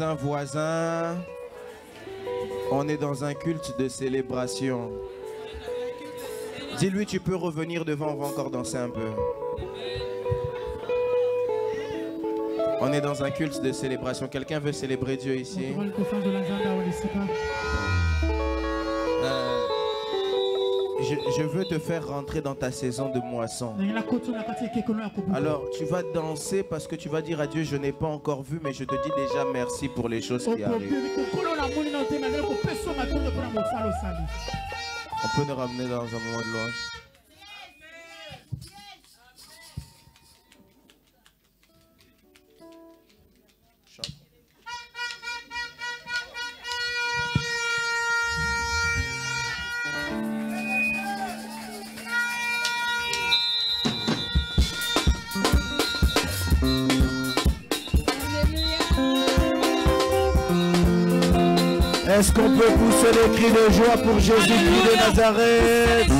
à ton voisin, voisin, on est dans un culte de célébration. Dis-lui, tu peux revenir devant, on va encore danser un peu. On est dans un culte de célébration. Quelqu'un veut célébrer Dieu ici? Je, veux te faire rentrer dans ta saison de moisson. Alors, tu vas danser parce que tu vas dire à Dieu, je n'ai pas encore vu, mais je te dis déjà merci pour les choses qui arrivent. On peut nous ramener dans un moment de louange. Est-ce qu'on peut pousser les cris de joie pour Jésus-Christ de Nazareth?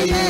Amen.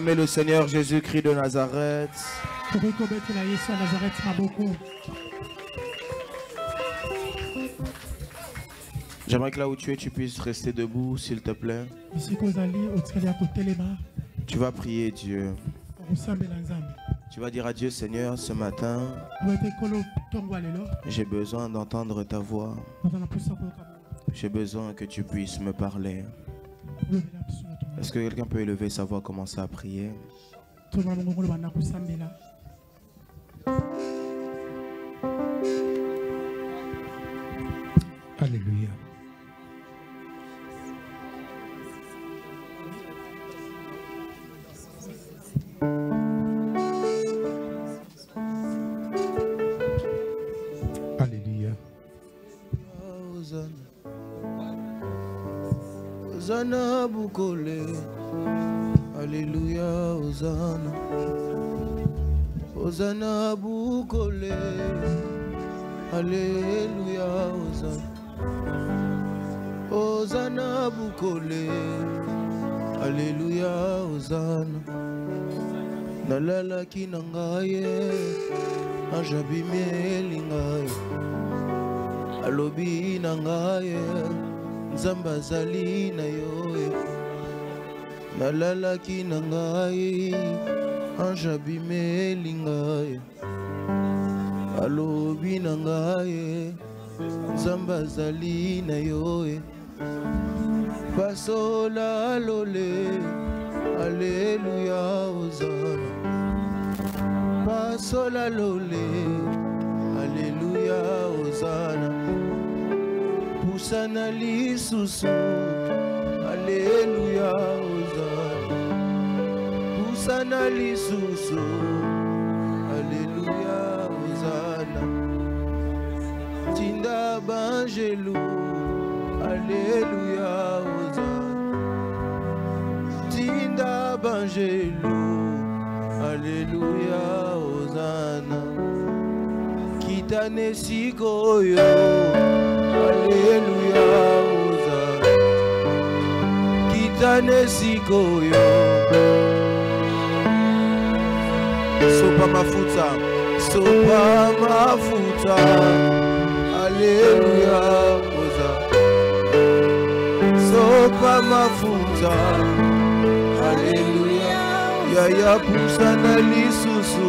Acclamer le Seigneur Jésus-Christ de Nazareth J'aimerais que là où tu es, tu puisses rester debout, s'il te plaît. Tu vas prier Dieu. Tu vas dire à Dieu, Seigneur, ce matin, j'ai besoin d'entendre ta voix. J'ai besoin que tu puisses me parler. Est-ce que quelqu'un peut élever sa voix, commencer à prier? Ange abimeli ngai alobi na ngai nzambe azali na yo nalalaki na ngai ange abimeli ngai alobi na ngai nzambe azali na yo pasola alole aleluya ozana pasola lole aleluya ozana pusana lisusu aleluya ozana pusana lisusu aleluya ozana tinda banjelu aleluya ozana tinda banjelu ozana tanesikoyo haleluya uza kitanesikoyo sopa mafuta sopa mafuta. Haleluya uza sopa mafuta. Haleluya yayapusana lisusu.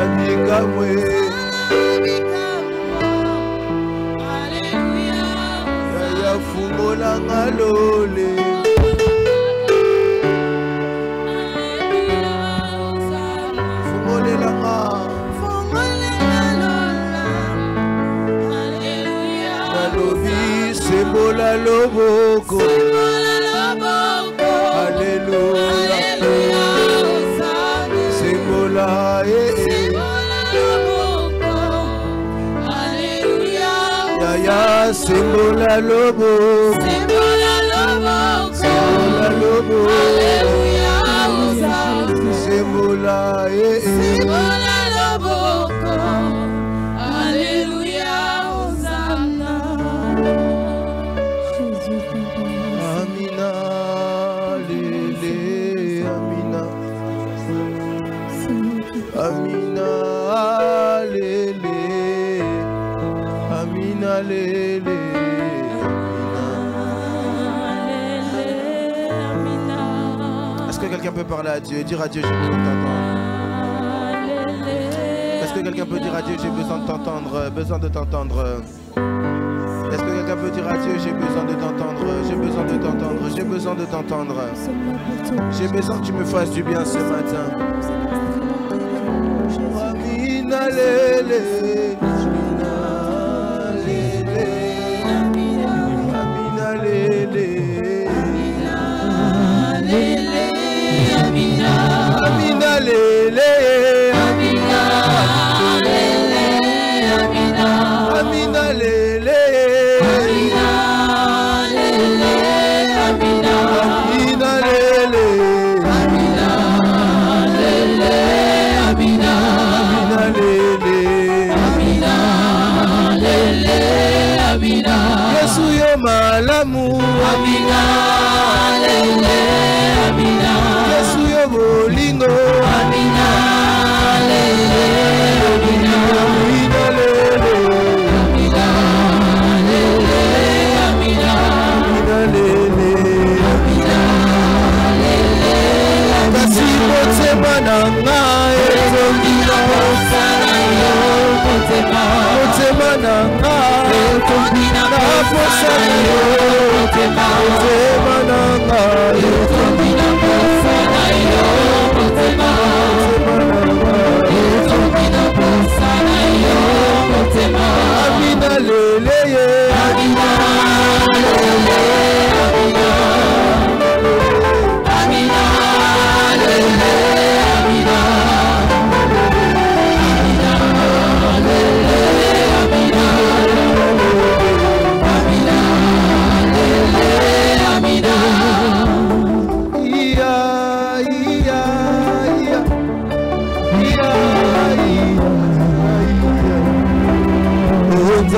nalobi kamwe. Yaya fungolanga lole fungolelanga nalobi sembola loboko. Sembola loboko Sembola loboko Sembola parler à Dieu Dire à Dieu j'ai besoin de t'entendre. Est-ce que quelqu'un peut dire à Dieu j'ai besoin de t'entendre euh, Besoin de t'entendre euh. Est-ce que quelqu'un peut dire à Dieu j'ai besoin de t'entendre J'ai besoin de t'entendre J'ai besoin de t'entendre. J'ai besoin que tu me fasses du bien ce matin na posa na yo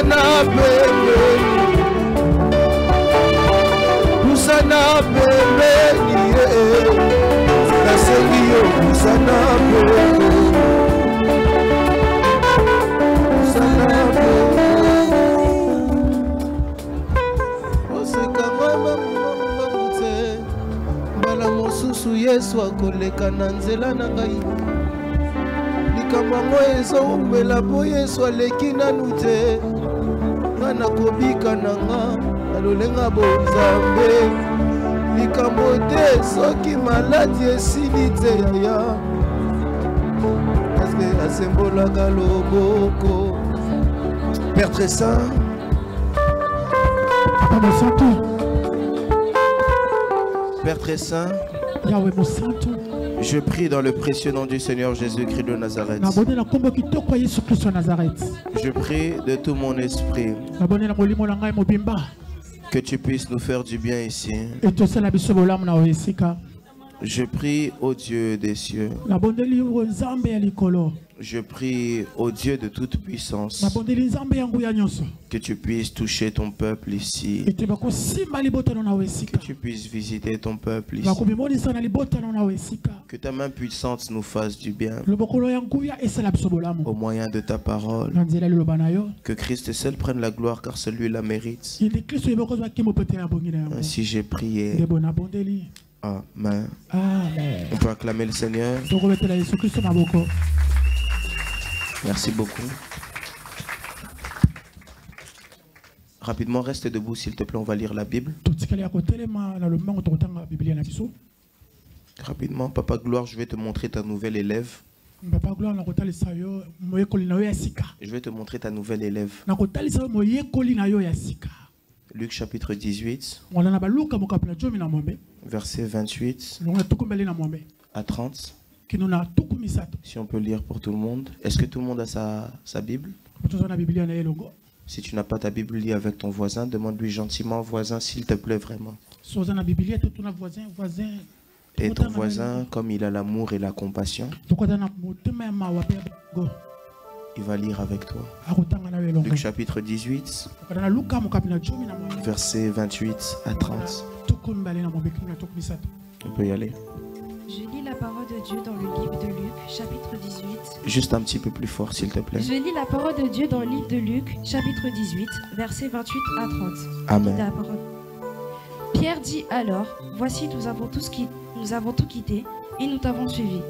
Usana pembeni Usana pembeni. Nasengi yo usana pembeni Usana pembeni osekanga mamu te mbala mosusu yesu akoleka na nzela na ngai. Likambo yango ezowumela mpo yesu aleki nanu te nakobika na nga na lolenga bonzambe likambo te soki maladi esili te yaya paske asembolaka loboko. Père très saint Papa Santé, Père très saint, je prie dans le précieux nom du Seigneur Jésus-Christ de Nazareth. Je prie de tout mon esprit que tu puisses nous faire du bien ici. Je prie au Dieu des cieux. Je prie au Dieu de toute puissance que tu puisses toucher ton peuple ici. Que tu puisses visiter ton peuple ici. Que ta main puissante nous fasse du bien. Au moyen de ta parole. Que Christ seul prenne la gloire car celui la mérite. Ainsi j'ai prié. Amen. On peut acclamer le Seigneur. Merci beaucoup. Rapidement, reste debout s'il te plaît, on va lire la Bible. Rapidement, Papa Gloire, je vais te montrer ta nouvelle élève. Je vais te montrer ta nouvelle élève. Luc chapitre 18, verset 28 à 30. Si on peut lire pour tout le monde. Est-ce que tout le monde a sa, sa Bible? Si tu n'as pas ta Bible, lis avec ton voisin. Demande-lui gentiment, voisin, s'il te plaît vraiment. Et ton voisin, comme il a l'amour et la compassion, va lire avec toi. Luc chapitre 18, verset 28 à 30. On peut y aller. Je lis la parole de Dieu dans le livre de Luc, chapitre 18. Juste un petit peu plus fort, s'il te plaît. Je lis la parole de Dieu dans le livre de Luc, chapitre 18, versets 28 à 30. Amen. Pierre dit alors, Voici, nous avons, tous nous avons tout quitté et nous t'avons suivi.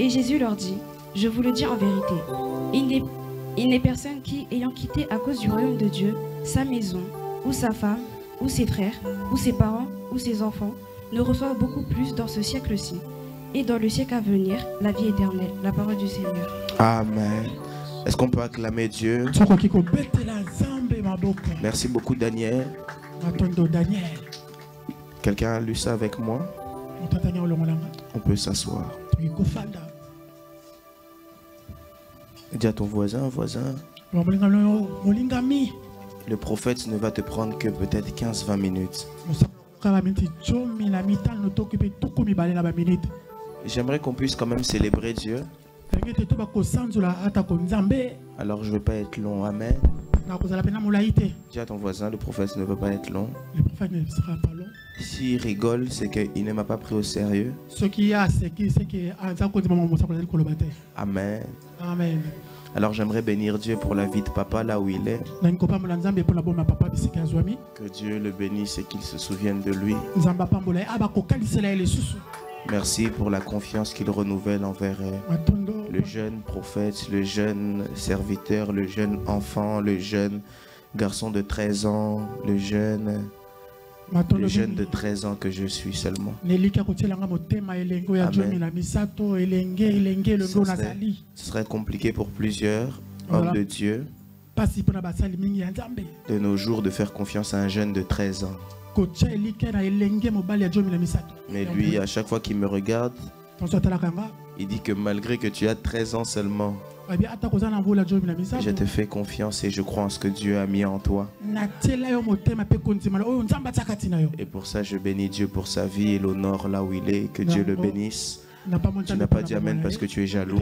Et Jésus leur dit, Je vous le dis en vérité, il n'est personne qui, ayant quitté à cause du royaume de Dieu, sa maison, ou sa femme, ou ses frères, ou ses parents, ou ses enfants, ne reçoit beaucoup plus dans ce siècle-ci et dans le siècle à venir, la vie éternelle. La parole du Seigneur. Amen. Est-ce qu'on peut acclamer Dieu? Merci beaucoup Daniel. Quelqu'un a lu ça avec moi? On peut s'asseoir. Dis à ton voisin, voisin. Le prophète ne va te prendre que peut-être 15-20 minutes. J'aimerais qu'on puisse quand même célébrer Dieu. Alors je ne veux pas être long. Amen. Dis à ton voisin, le prophète ne veut pas être long. Le prophète ne sera pas long. S'il rigole, c'est qu'il ne m'a pas pris au sérieux. Ce qu'il y a, c'est que Amen. Amen. Alors j'aimerais bénir Dieu pour la vie de papa là où il est. Que Dieu le bénisse et qu'il se souvienne de lui. Merci pour la confiance qu'il renouvelle envers le jeune prophète, le jeune serviteur, le jeune enfant, le jeune garçon de 13 ans, le jeune le jeune de 13 ans que je suis seulement. Ce serait compliqué pour plusieurs hommes de Dieu. De nos jours de faire confiance à un jeune de 13 ans. Mais lui, à chaque fois qu'il me regarde, il dit que malgré que tu as 13 ans seulement, je te fais confiance et je crois en ce que Dieu a mis en toi. Et pour ça, je bénis Dieu pour sa vie et l'honneur là où il est. Que Dieu le bénisse. Tu n'as pas dit Amen parce que tu es jaloux.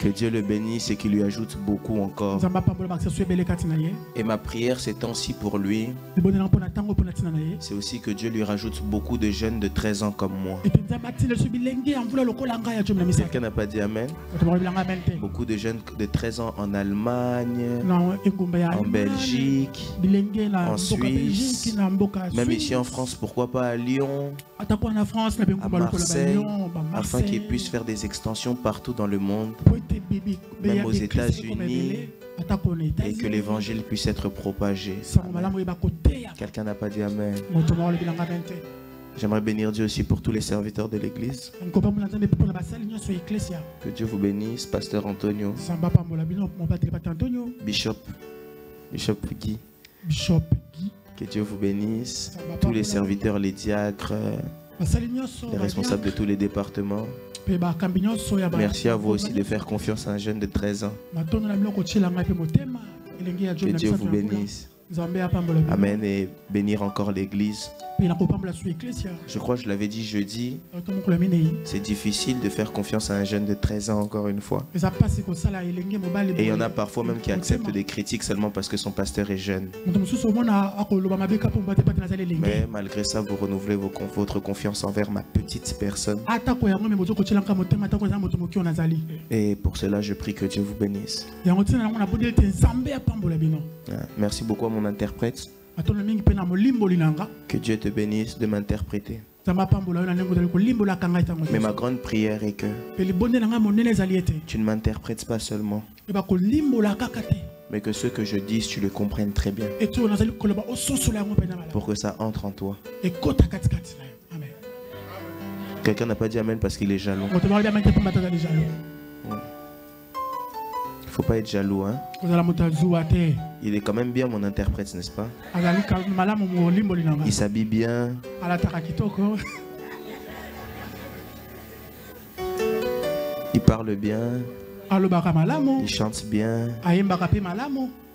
Que Dieu le bénisse et qu'il lui ajoute beaucoup encore. Et ma prière ces temps-ci pour lui, c'est aussi que Dieu lui rajoute beaucoup de jeunes de 13 ans comme moi. Quelqu'un n'a pas dit Amen? Beaucoup de jeunes de 13 ans en Allemagne, en Belgique, en Suisse, même ici en France, pourquoi pas à Lyon, à Marseille afin qu'ils puissent faire des extensions partout dans le monde, même aux États-Unis, et que l'évangile puisse être propagé. Quelqu'un n'a pas dit Amen. J'aimerais bénir Dieu aussi pour tous les serviteurs de l'Église. Que Dieu vous bénisse, Pasteur Antonio. Bishop. Bishop Guy. Bishop Guy. Que Dieu vous bénisse. Tous les serviteurs, les diacres, les responsables de tous les départements. Merci à vous aussi de faire confiance à un jeune de 13 ans. Que Dieu vous bénisse. Amen et bénir encore l'église. Je crois que je l'avais dit jeudi. C'est difficile de faire confiance à un jeune de 13 ans encore une fois. Et il y en a parfois même qui acceptent des critiques seulement parce que son pasteur est jeune. Mais malgré ça, vous renouvelez votre confiance envers ma petite personne. Et pour cela, je prie que Dieu vous bénisse. Merci beaucoup à mon interprète. Que Dieu te bénisse de m'interpréter. Mais ma grande prière est que tu ne m'interprètes pas seulement, mais que ce que je dis, tu le comprennes très bien. Pour que ça entre en toi. Quelqu'un n'a pas dit Amen parce qu'il est jaloux faut pas être jaloux. Hein? Il est quand même bien mon interprète, n'est-ce pas? Il s'habille bien. Il parle bien. Il chante bien.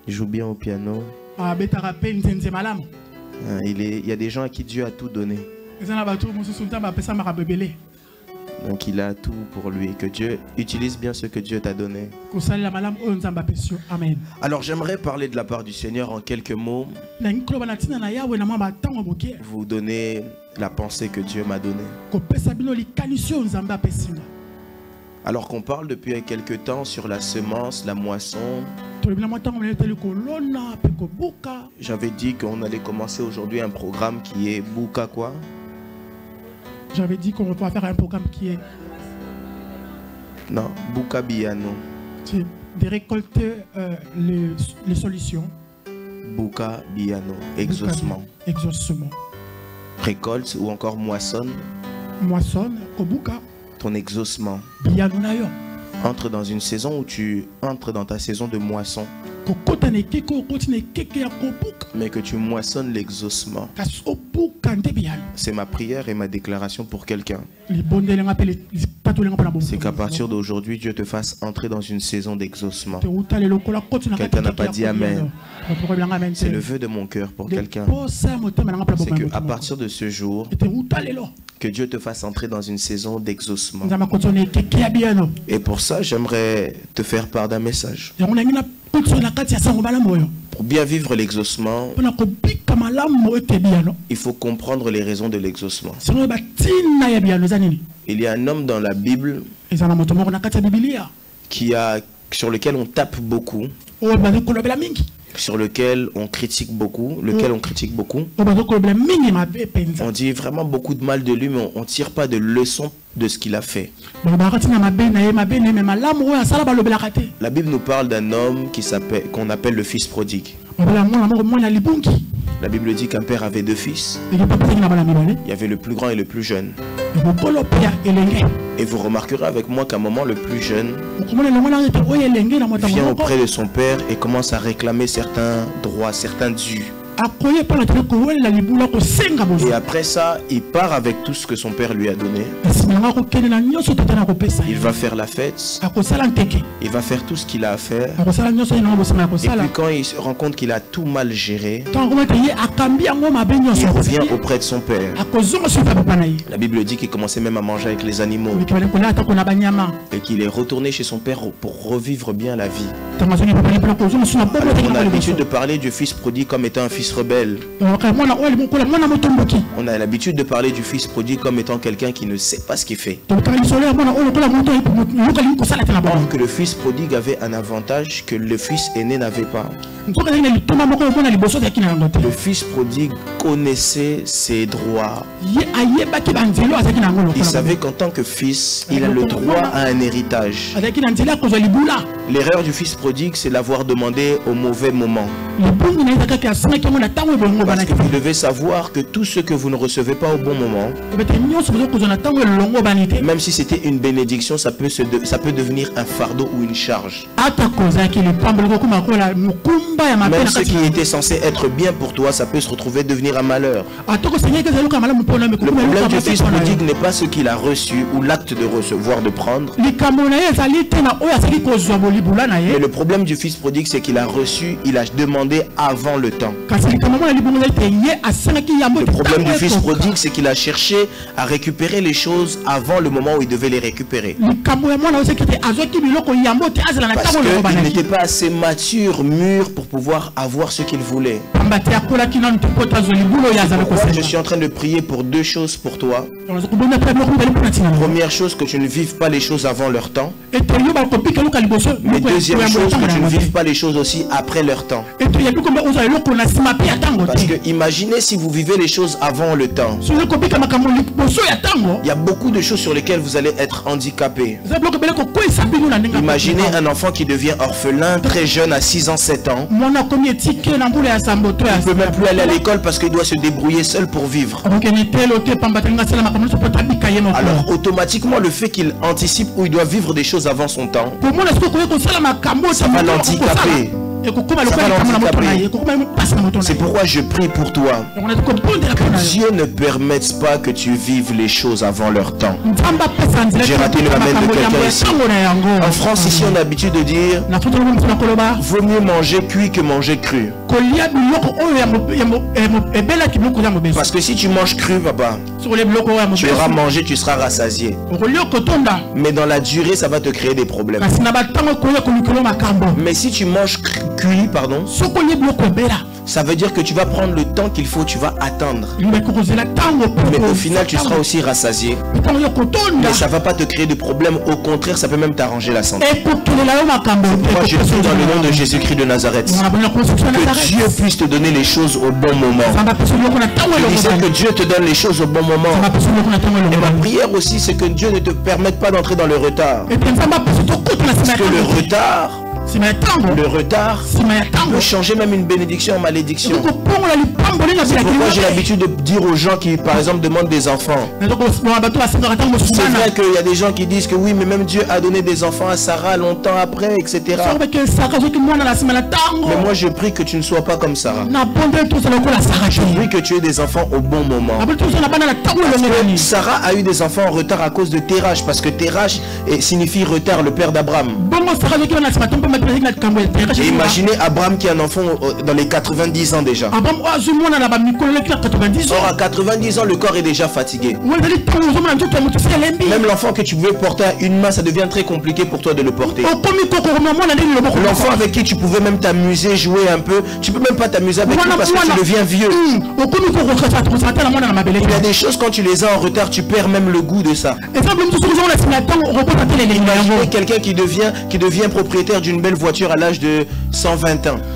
Il joue bien au piano. Hein, il, est, il y a des gens à qui Dieu a tout donné. Donc il a tout pour lui. Que Dieu utilise bien ce que Dieu t'a donné. Alors j'aimerais parler de la part du Seigneur en quelques mots. Vous donner la pensée que Dieu m'a donnée. Alors qu'on parle depuis quelques temps sur la semence, la moisson. J'avais dit qu'on allait commencer aujourd'hui un programme qui est Bouka quoi? J'avais dit qu'on va faire un programme qui est. Non, Bukabiano. C'est de récolter euh, les, solutions. Bukabiano, exaucement. Exaucement. Récolte ou encore moissonne. Moissonne, Kobuka. Ton exaucement. Biano Entre dans une saison où tu entres dans ta saison de moisson mais que tu moissonnes l'exaucement. C'est ma prière et ma déclaration pour quelqu'un. C'est qu'à partir d'aujourd'hui, Dieu te fasse entrer dans une saison d'exaucement. Quelqu'un n'a pas dit Amen. C'est le vœu de mon cœur pour quelqu'un. C'est qu'à partir de ce jour, que Dieu te fasse entrer dans une saison d'exaucement. Et pour ça, j'aimerais te faire part d'un message. Pour bien vivre l'exaucement, il faut comprendre les raisons de l'exaucement. Il y a un homme dans la Bible qui a, sur lequel on tape beaucoup sur lequel on critique beaucoup, lequel on critique beaucoup. On dit vraiment beaucoup de mal de lui, mais on ne tire pas de leçons de ce qu'il a fait. La Bible nous parle d'un homme qu'on appelle le fils prodigue. La Bible dit qu'un père avait deux fils. Il y avait le plus grand et le plus jeune. Et vous remarquerez avec moi qu'à un moment, le plus jeune vient auprès de son père et commence à réclamer certains droits, certains dus. Et après ça, il part avec tout ce que son père lui a donné. Il va faire la fête. Il va faire tout ce qu'il a à faire. Et puis quand il se rend compte qu'il a tout mal géré, il revient auprès de son père. La Bible dit qu'il commençait même à manger avec les animaux. Et qu'il est retourné chez son père pour revivre bien la vie. on a l'habitude de parler du fils prodigue comme étant un fils rebelle. On a l'habitude de parler du fils prodigue comme étant quelqu'un qui ne sait pas ce qu'il fait. Or que le fils prodigue avait un avantage que le fils aîné n'avait pas. Le fils prodigue connaissait ses droits. Il savait qu'en tant que fils, il a le droit à un héritage. L'erreur du fils prodigue, c'est l'avoir demandé au mauvais moment. Parce que vous devez savoir que tout ce que vous ne recevez pas au bon moment, même si c'était une bénédiction, ça peut, se ça peut devenir un fardeau ou une charge. Même ce qui était censé être bien pour toi, ça peut se retrouver devenir un malheur. Le problème du fils prodigue n'est pas ce qu'il a reçu ou l'acte de recevoir, de prendre. Mais le problème du fils prodigue, c'est qu'il a reçu, il a demandé avant le temps. Le problème du fils prodigue, c'est qu'il a cherché à récupérer les choses avant le moment où il devait les récupérer. Parce qu'il n'était pas assez mature, mûr pour pouvoir avoir ce qu'il voulait. Je suis en train de prier pour deux choses pour toi. Première chose, que tu ne vives pas les choses avant leur temps. Mais deuxième chose, que tu ne vives pas les choses aussi après leur temps. Parce que imaginez si vous vivez les choses avant le temps. Il y a beaucoup de choses sur lesquelles vous allez être handicapé. Imaginez un enfant qui devient orphelin très jeune à 6 ans, 7 ans. Il ne peut même plus aller à l'école parce qu'il doit se débrouiller seul pour vivre. Alors automatiquement le fait qu'il anticipe ou il doit vivre des choses avant son temps, ça va l'handicaper. C'est pourquoi je prie pour toi. Que Dieu ne permette pas que tu vives les choses avant leur temps. J'ai raté le ramène de quelqu'un ici. En France, ici, on a l'habitude de dire Vaut mieux manger cuit que manger cru. Parce que si tu manges cru, papa, tu auras mangé, tu seras rassasié. Mais dans la durée, ça va te créer des problèmes. Mais si tu manges cuit, pardon, ça veut dire que tu vas prendre le temps qu'il faut, tu vas attendre. Mais au final, tu seras aussi rassasié. Mais ça va pas te créer de problèmes. Au contraire, ça peut même t'arranger la santé. Moi, je prie dans le nom de Jésus-Christ de Nazareth. Que Dieu puisse te donner les choses au bon moment. Je disais que Dieu te donne les choses au bon moment. Et ma prière aussi, c'est que Dieu ne te permette pas d'entrer dans le retard. Parce que le retard le retard peut changer même une bénédiction en malédiction. C'est pourquoi j'ai l'habitude de dire aux gens qui, par exemple, demandent des enfants. C'est vrai qu'il y a des gens qui disent que oui, mais même Dieu a donné des enfants à Sarah longtemps après, etc. Mais moi, je prie que tu ne sois pas comme Sarah. Je prie que tu aies des enfants au bon moment. Sarah a eu des enfants en retard à cause de Terach, parce que Terach signifie retard, le père d'Abraham imaginez Abraham qui a un enfant dans les 90 ans déjà. Or à 90 ans, le corps est déjà fatigué. Même l'enfant que tu pouvais porter à une main, ça devient très compliqué pour toi de le porter. L'enfant avec qui tu pouvais même t'amuser, jouer un peu, tu peux même pas t'amuser avec lui parce que tu deviens vieux. Il y a des choses quand tu les as en retard, tu perds même le goût de ça. Imaginez quelqu'un qui devient, qui devient propriétaire d'une belle voiture à l'âge de 120 ans.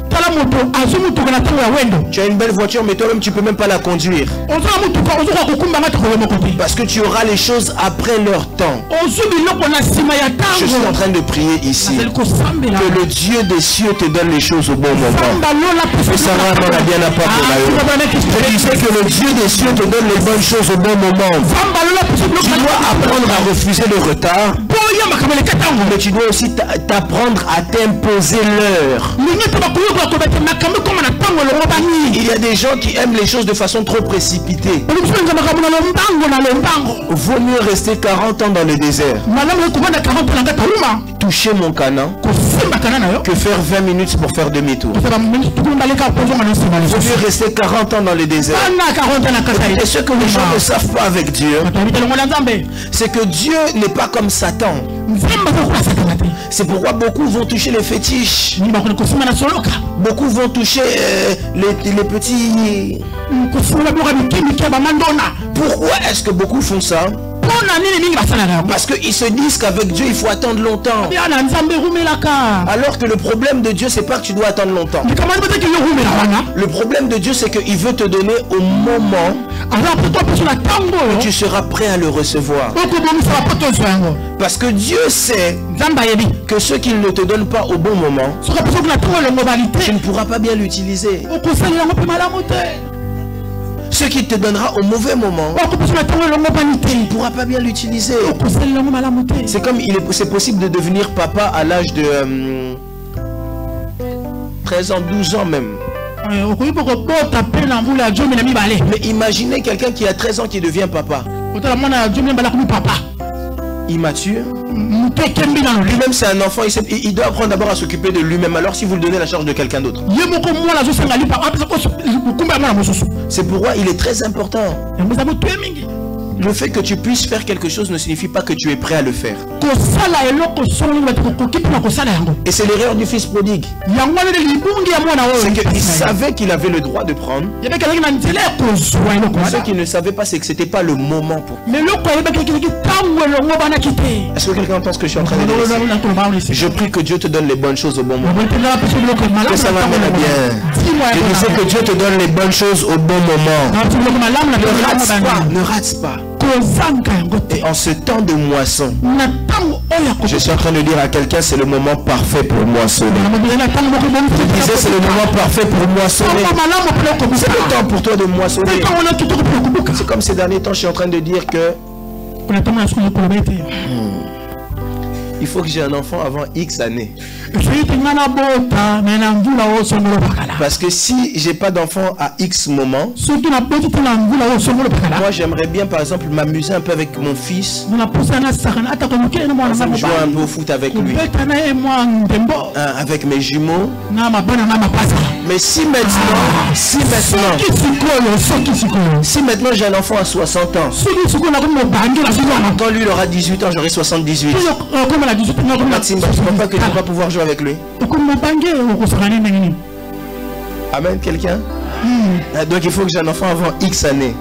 Tu as une belle voiture, mais toi-même, tu peux même pas la conduire. Parce que tu auras les choses après leur temps. Je suis en train de prier ici. Que le Dieu des cieux te donne les choses au bon moment. Je disais que le Dieu des cieux te donne les bonnes choses au bon moment. Tu dois apprendre à refuser le retard. Mais tu dois aussi t'apprendre à t'imposer l'heure. Il y a des gens qui aiment les choses de façon trop précipitée. Vaut mieux rester 40 ans dans le désert. Toucher mon canon que faire 20 minutes pour faire demi-tour. Vaut mieux rester 40 ans dans le désert. Et ce que les gens ne savent pas avec Dieu, c'est que Dieu n'est pas comme Satan. C'est pourquoi beaucoup vont toucher les fétiches. Beaucoup vont toucher euh, les, les petits... Pourquoi est-ce que beaucoup font ça? Parce qu'ils se disent qu'avec Dieu, il faut attendre longtemps. Alors que le problème de Dieu, c'est pas que tu dois attendre longtemps. Le problème de Dieu, c'est qu'il veut te donner au moment où tu seras prêt à le recevoir. Parce que Dieu sait que ce qu'il ne te donne pas au bon moment, tu ne pourras pas bien l'utiliser. Ce qu'il te donnera au mauvais moment, tu ne pourras pas bien l'utiliser. C'est comme il est, possible de devenir papa à l'âge de 13 euh, ans, 12 ans même. Mais imaginez quelqu'un qui a 13 ans qui devient papa immature. Lui-même, c'est un enfant. Il, doit apprendre d'abord à s'occuper de lui-même. Alors, si vous le donnez la charge de quelqu'un d'autre. C'est pourquoi il est très important le fait que tu puisses faire quelque chose ne signifie pas que tu es prêt à le faire. Et c'est l'erreur du fils prodigue. C'est qu'il savait qu'il avait le droit de prendre. Ce qu'il ne savait pas, c'est que c'était pas le moment pour. Est-ce que quelqu'un entend ce que je suis en train de dire Je prie que Dieu te donne les bonnes choses au bon moment. Que ça va bien. Je disais que Dieu te donne les bonnes choses au bon moment. Ne rate pas. Ne rate pas. Et en ce temps de moisson, je suis en train de dire à quelqu'un, c'est le moment parfait pour moissonner. Je disais, c'est le moment parfait pour moissonner. C'est le temps pour toi de moissonner. C'est comme ces derniers temps, je suis en train de dire que il faut que j'ai un enfant avant X années. Parce que si j'ai pas d'enfant à X moment, moi j'aimerais bien par exemple m'amuser un peu avec mon fils. jouer un peu au foot avec lui. Hein, avec mes jumeaux. Mais si maintenant, si maintenant, si maintenant j'ai un enfant à 60 ans, quand lui il aura 18 ans, j'aurai 78. Maxime, tu ne crois pas que tu vas pouvoir jouer avec lui Amen, quelqu'un hmm. ah, Donc il faut que j'ai un enfant avant X années.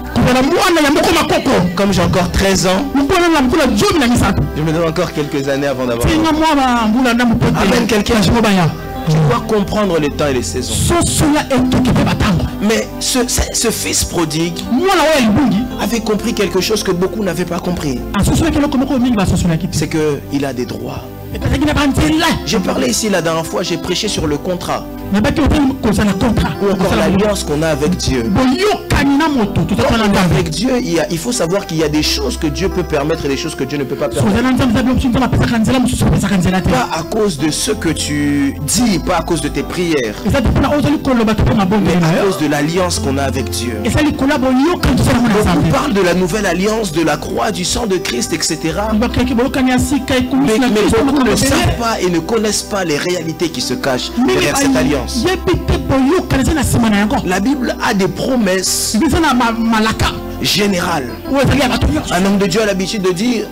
Comme j'ai encore 13 ans, je me donne encore quelques années avant d'avoir. Amen, quelqu'un. Tu dois comprendre les temps et les saisons. Mais ce, ce fils prodigue avait compris quelque chose que beaucoup n'avaient pas compris. C'est qu'il a des droits. J'ai parlé ici la dernière fois, j'ai prêché sur le contrat. Ou encore l'alliance qu'on a avec Dieu. avec Dieu, il, il faut savoir qu'il y a des choses que Dieu peut permettre et des choses que Dieu ne peut pas permettre. Pas à cause de ce que tu dis, pas à cause de tes prières, mais à cause de l'alliance qu'on a avec Dieu. On parle de la nouvelle alliance, de la croix, du sang de Christ, etc. Mais, mais beaucoup ne savent pas et ne connaissent pas les réalités qui se cachent derrière cette alliance. La Bible a des promesses générales. Un homme de Dieu a l'habitude de dire,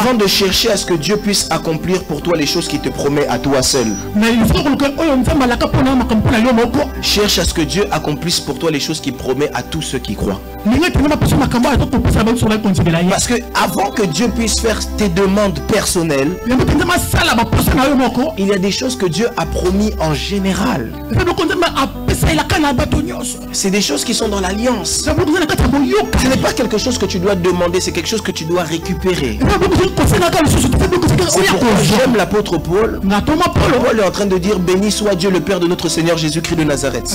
avant de chercher à ce que Dieu puisse accomplir pour toi les choses qu'il te promet à toi seul. Cherche à ce que Dieu accomplisse pour toi les choses qu'il promet à tous ceux qui croient. Parce que avant que Dieu puisse faire tes demandes personnelles, il y a des choses que Dieu a promis en général. C'est des choses qui sont dans l'alliance. Ce n'est pas quelque chose que tu dois demander, c'est quelque chose que tu dois récupérer. J'aime l'apôtre Paul. Paul est en train de dire Béni soit Dieu le Père de notre Seigneur Jésus-Christ de Nazareth.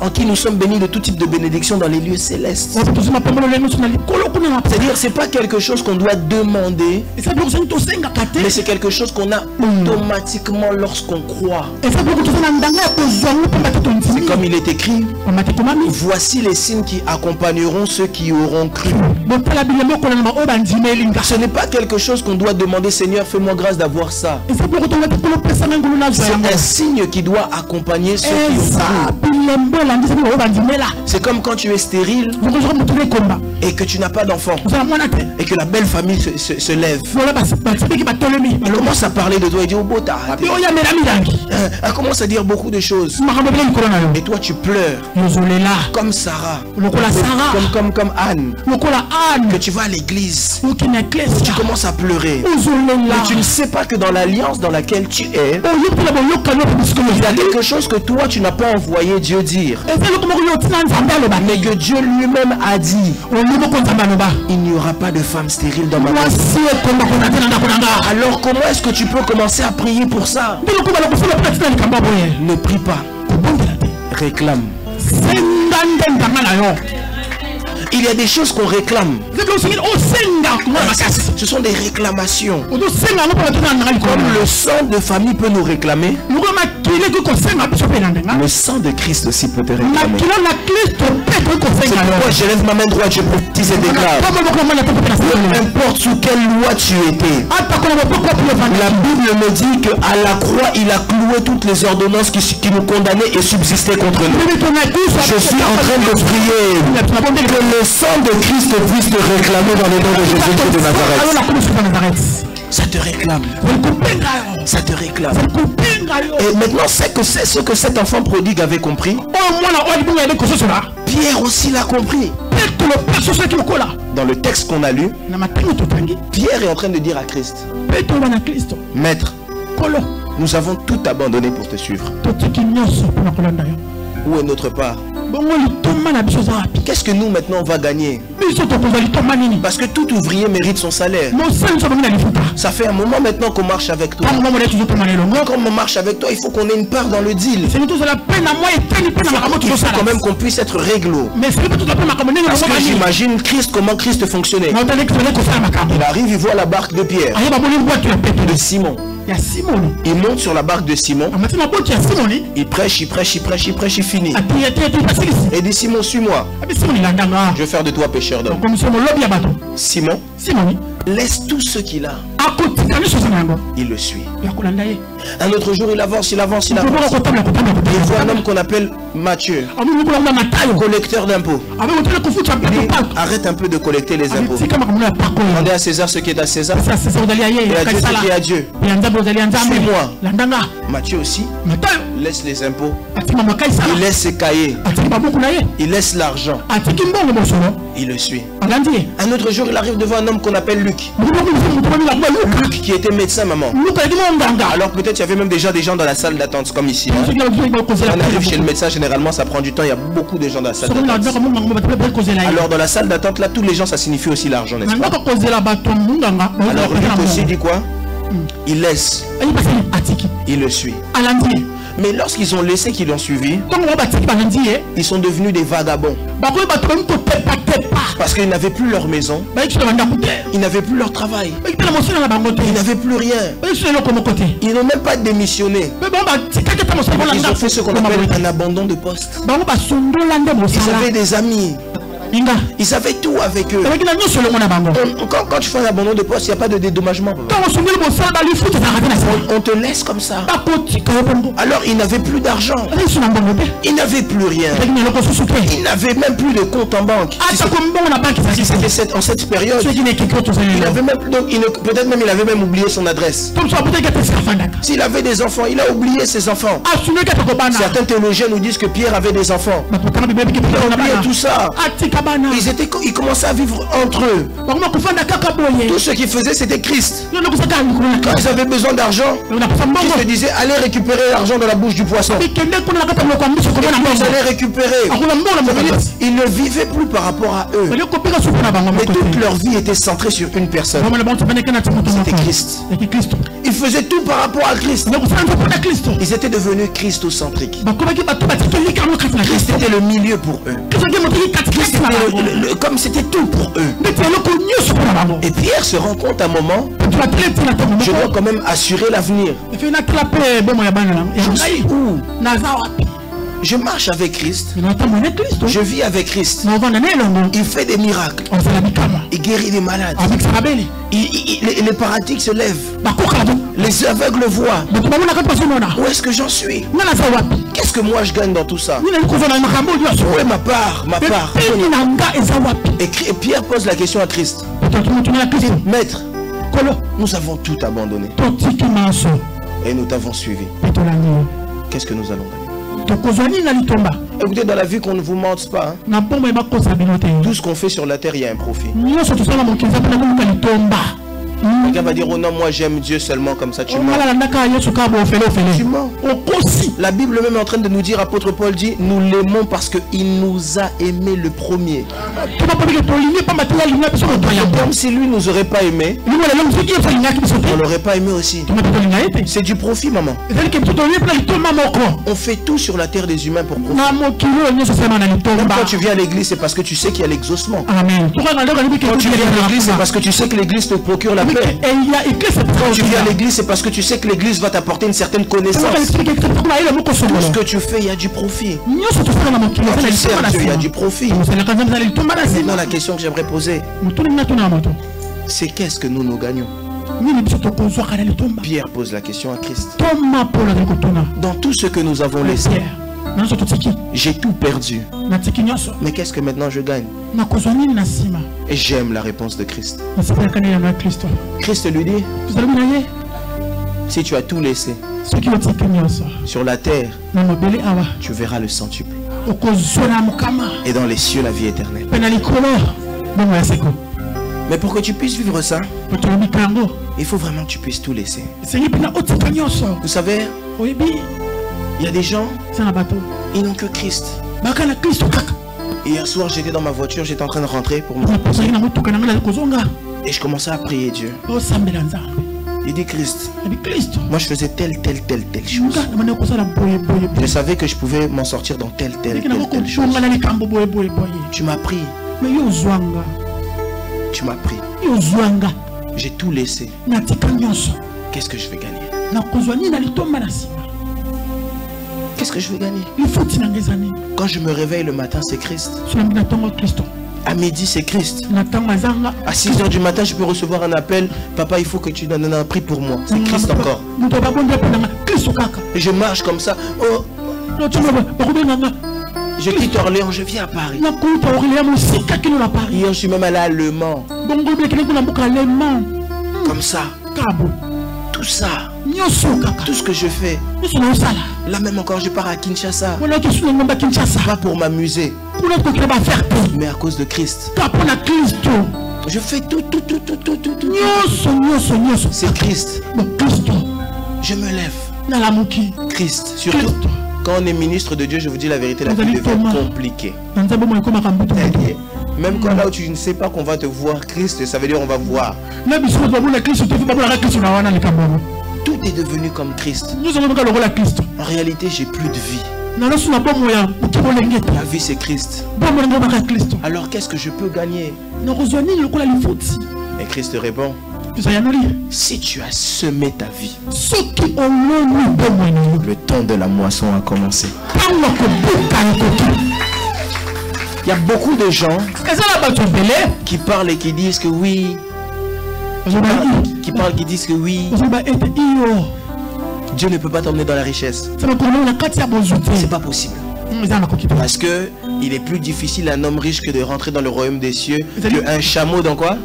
En qui nous sommes bénis de tout type de bénédiction dans les lieux célestes. C'est-à-dire, c'est pas quelque chose qu'on doit demander, mais c'est quelque chose qu'on a automatiquement lorsqu'on croit. C'est comme il est écrit. Voici les signes qui accompagneront ceux qui auront cru. Ce n'est pas quelque chose qu'on doit demander Seigneur, fais-moi grâce d'avoir ça. C'est un signe qui doit accompagner ceux qui ont cru. C'est comme quand tu es stérile et que tu n'as pas d'enfant. Et que la belle famille se, se, lève. Elle commence à parler de toi et dit oh, Elle commence à dire beaucoup de choses. Et toi, tu pleures. Comme Sarah. Comme, comme, comme Anne. Que tu vas à l'église. Tu commences à pleurer. Mais tu ne sais pas que dans l'alliance dans laquelle tu es, il y a quelque chose que toi, tu n'as pas envoyé Dieu dire. Mais que Dieu lui-même a dit. Il n'y aura pas de femme stérile dans ma vie. Alors comment est-ce que tu peux commencer à prier pour ça? Ne prie pas. Réclame. Il y a des choses qu'on réclame. Ce sont des réclamations. Comme le sang de famille peut nous réclamer. Le sang de Christ aussi peut te réclamer. C'est pourquoi je lève ma main droite, je prophétise et déclare. Peu importe sous quelle loi tu étais. La Bible me dit qu'à la croix, il a cloué toutes les ordonnances qui, qui nous condamnaient et subsistaient contre nous. Je suis en train de prier que le sang de Christ puisse te réclamer dans le nom de Jésus de Nazareth. Ça te réclame. Ça te réclame. Et maintenant, c'est que c'est ce que cet enfant prodigue avait compris. Pierre aussi l'a compris. Dans le texte qu'on a lu, Pierre est en train de dire à Christ, Maître, nous avons tout abandonné pour te suivre. Où est notre part? Qu'est-ce que nous maintenant on va gagner? Parce que tout ouvrier mérite son salaire. Ça fait un moment maintenant qu'on marche avec toi. Quand on marche avec toi, il faut qu'on ait une part dans le deal. Il faut quand même qu'on puisse être réglo. Parce que j'imagine Christ, comment Christ fonctionnait. Il arrive, il voit la barque de Pierre. De Simon. Il monte sur la barque de Simon. Il prêche, il prêche, il prêche, il prêche, il finit. Et dit Simon, suis-moi. Je vais faire de toi pécheur d'homme. Simon, laisse tout ce qu'il a. Il le suit. Un autre jour, il avance, il avance, il avance. Il voit un homme qu'on appelle Matthieu, collecteur d'impôts. Arrête un peu de collecter les impôts. Demandez à César ce qui est à César. Et à Dieu ce qui est à Dieu. Suis-moi. Matthieu aussi laisse les impôts. Il laisse ses cahiers. Il laisse l'argent. Il le suit. Un autre jour, il arrive devant un homme qu'on appelle Luc. Luc qui était médecin, maman. Alors peut-être il y avait même déjà des gens dans la salle d'attente, comme ici. Hein. On arrive chez le médecin, généralement ça prend du temps, il y a beaucoup de gens dans la salle d'attente. Alors dans la salle d'attente, là, tous les gens, ça signifie aussi l'argent, n'est-ce pas? Alors Luc aussi dit quoi? Il laisse. Il le suit. Mais lorsqu'ils ont laissé qu'ils l'ont suivi, ils sont devenus des vagabonds. Parce qu'ils n'avaient plus leur maison. Ils n'avaient plus leur travail. Ils n'avaient plus rien. Ils n'ont même pas démissionné. Ils ont fait ce qu'on appelle un abandon de poste. Ils avaient des amis. Ils avaient tout avec eux. quand, quand, tu fais un abandon de poste, il n'y a pas de dédommagement. On, te laisse comme ça. Alors ils n'avaient plus d'argent. Ils n'avaient plus rien. Ils n'avaient même plus de compte en banque. Si c'était en cette période, peut-être même il avait même oublié son adresse. S'il avait des enfants, il a oublié ses enfants. Certains théologiens nous disent que Pierre avait des enfants. Il a oublié tout ça. Ils, étaient, ils commençaient à vivre entre eux. Tout ce qu'ils faisaient, c'était Christ. Quand ils avaient besoin d'argent, ils se disaient allez récupérer l'argent de la bouche du poisson. Ils allaient récupérer. Ils ne vivaient plus par rapport à eux. Mais toute leur vie était centrée sur une personne. C'était Christ. Ils faisaient tout par rapport à Christ. Ils étaient devenus christocentriques. Christ était le milieu pour eux. Christ comme c'était tout pour eux. Et Pierre se rend compte à un moment, je dois quand même assurer l'avenir. Je marche avec Christ. Je vis avec Christ. Il fait des miracles. Il guérit les malades. les, paratiques se lèvent. Les aveugles voient. Où est-ce que j'en suis? Qu'est-ce que moi je gagne dans tout ça? Où est ma part? Ma part. Et Pierre pose la question à Christ. Maître, nous avons tout abandonné. Et nous t'avons suivi. qu'est-ce que nous allons gagner Écoutez, dans la vie qu'on ne vous mente pas. Hein. Tout ce qu'on fait sur la terre, il y a un profit. Quelqu'un va dire, oh non, moi j'aime Dieu seulement comme ça, tu mens. Tu mens. La Bible même est en train de nous dire, apôtre Paul dit, nous l'aimons parce qu'il nous a aimé le premier. Comme si lui nous aurait pas aimé, on l'aurait pas aimé aussi. C'est du profit, maman. On fait tout sur la terre des humains pour profiter. Même quand tu viens à l'église, c'est parce que tu sais qu'il y a l'exaucement. Quand tu viens à l'église, c'est parce que tu sais que l'église te procure la quand tu viens à l'église, c'est parce que tu sais que l'église va t'apporter une certaine connaissance. Tout ce que tu fais, il y a du profit. Quand tu sers Dieu, il y a du profit. Maintenant, la question que j'aimerais poser, c'est qu'est-ce que nous nous gagnons? Pierre pose la question à Christ. Dans tout ce que nous avons laissé, j'ai tout perdu. Mais qu'est-ce que maintenant je gagne Et j'aime la réponse de Christ. Christ lui dit Si tu as tout laissé sur la terre, tu verras le centuple. Et dans les cieux, la vie éternelle. Mais pour que tu puisses vivre ça, il faut vraiment que tu puisses tout laisser. Vous savez, il y a des gens, ils n'ont que Christ. Hier soir, j'étais dans ma voiture, j'étais en train de rentrer pour me Et je commençais à prier Dieu. Il dit Christ. Moi, je faisais telle, telle, telle, telle chose. Je savais que je pouvais m'en sortir dans telle, telle, telle, telle chose. Tu m'as pris. Tu m'as pris. J'ai tout laissé. Qu'est-ce que je vais gagner? Qu'est-ce que je vais gagner Quand je me réveille le matin, c'est Christ. À midi, c'est Christ. À 6 h du matin, je peux recevoir un appel. Papa, il faut que tu donnes un prix pour moi. C'est Christ encore. Et je marche comme ça. Oh. Je quitte Orléans, je viens à Paris. Hier, je suis même allé à Le Mans. Comme ça. Tout ça. Tout ce que je fais. Là même encore, je pars à Kinshasa. Pas pour m'amuser. Mais à cause de Christ. Je fais tout, tout, tout, tout, tout, tout, tout. C'est Christ. Je me lève. Christ. Surtout. Quand on est ministre de Dieu, je vous dis la vérité, la vie devient compliquée. Même quand là où tu ne sais pas qu'on va te voir Christ, ça veut dire on va voir. Tout est devenu comme Christ. En réalité, j'ai plus de vie. La vie c'est Christ. Alors qu'est-ce que je peux gagner? Et Christ répond si tu as semé ta vie, le temps de la moisson a commencé. Il y a beaucoup de gens qui parlent et qui disent que oui. Qui parlent, qui disent que oui. Dieu ne peut pas t'emmener dans la richesse. C'est pas possible. Parce que il est plus difficile à un homme riche que de rentrer dans le royaume des cieux qu'un chameau dans quoi?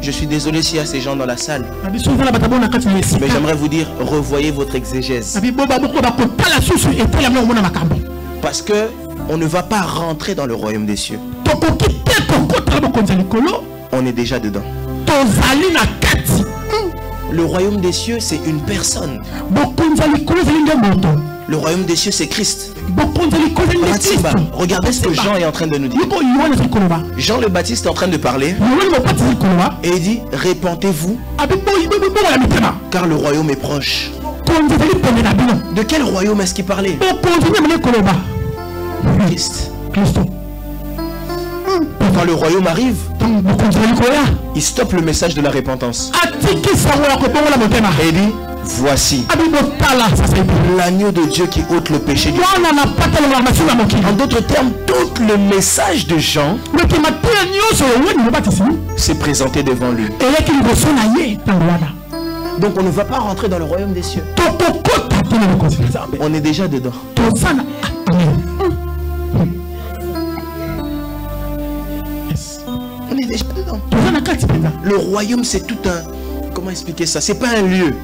Je suis désolé s'il y a ces gens dans la salle. Mais j'aimerais vous dire, revoyez votre exégèse. Parce que on ne va pas rentrer dans le royaume des cieux. On est déjà dedans. Le royaume des cieux, c'est une personne. Le royaume des cieux, c'est Christ. Regardez ce que Jean est en train de nous dire. Jean le Baptiste est en train de parler. Et il dit, répentez-vous. Car le royaume est proche. De quel royaume est-ce qu'il parlait Christ. Quand le royaume arrive, il stoppe le message de la repentance. Et il dit, voici l'agneau de Dieu qui ôte le péché du En d'autres termes, tout le message de Jean s'est présenté devant lui. Donc on ne va pas rentrer dans le royaume des cieux. On est déjà dedans. Est déjà dedans. Le royaume, c'est tout un comment expliquer ça? C'est pas un lieu.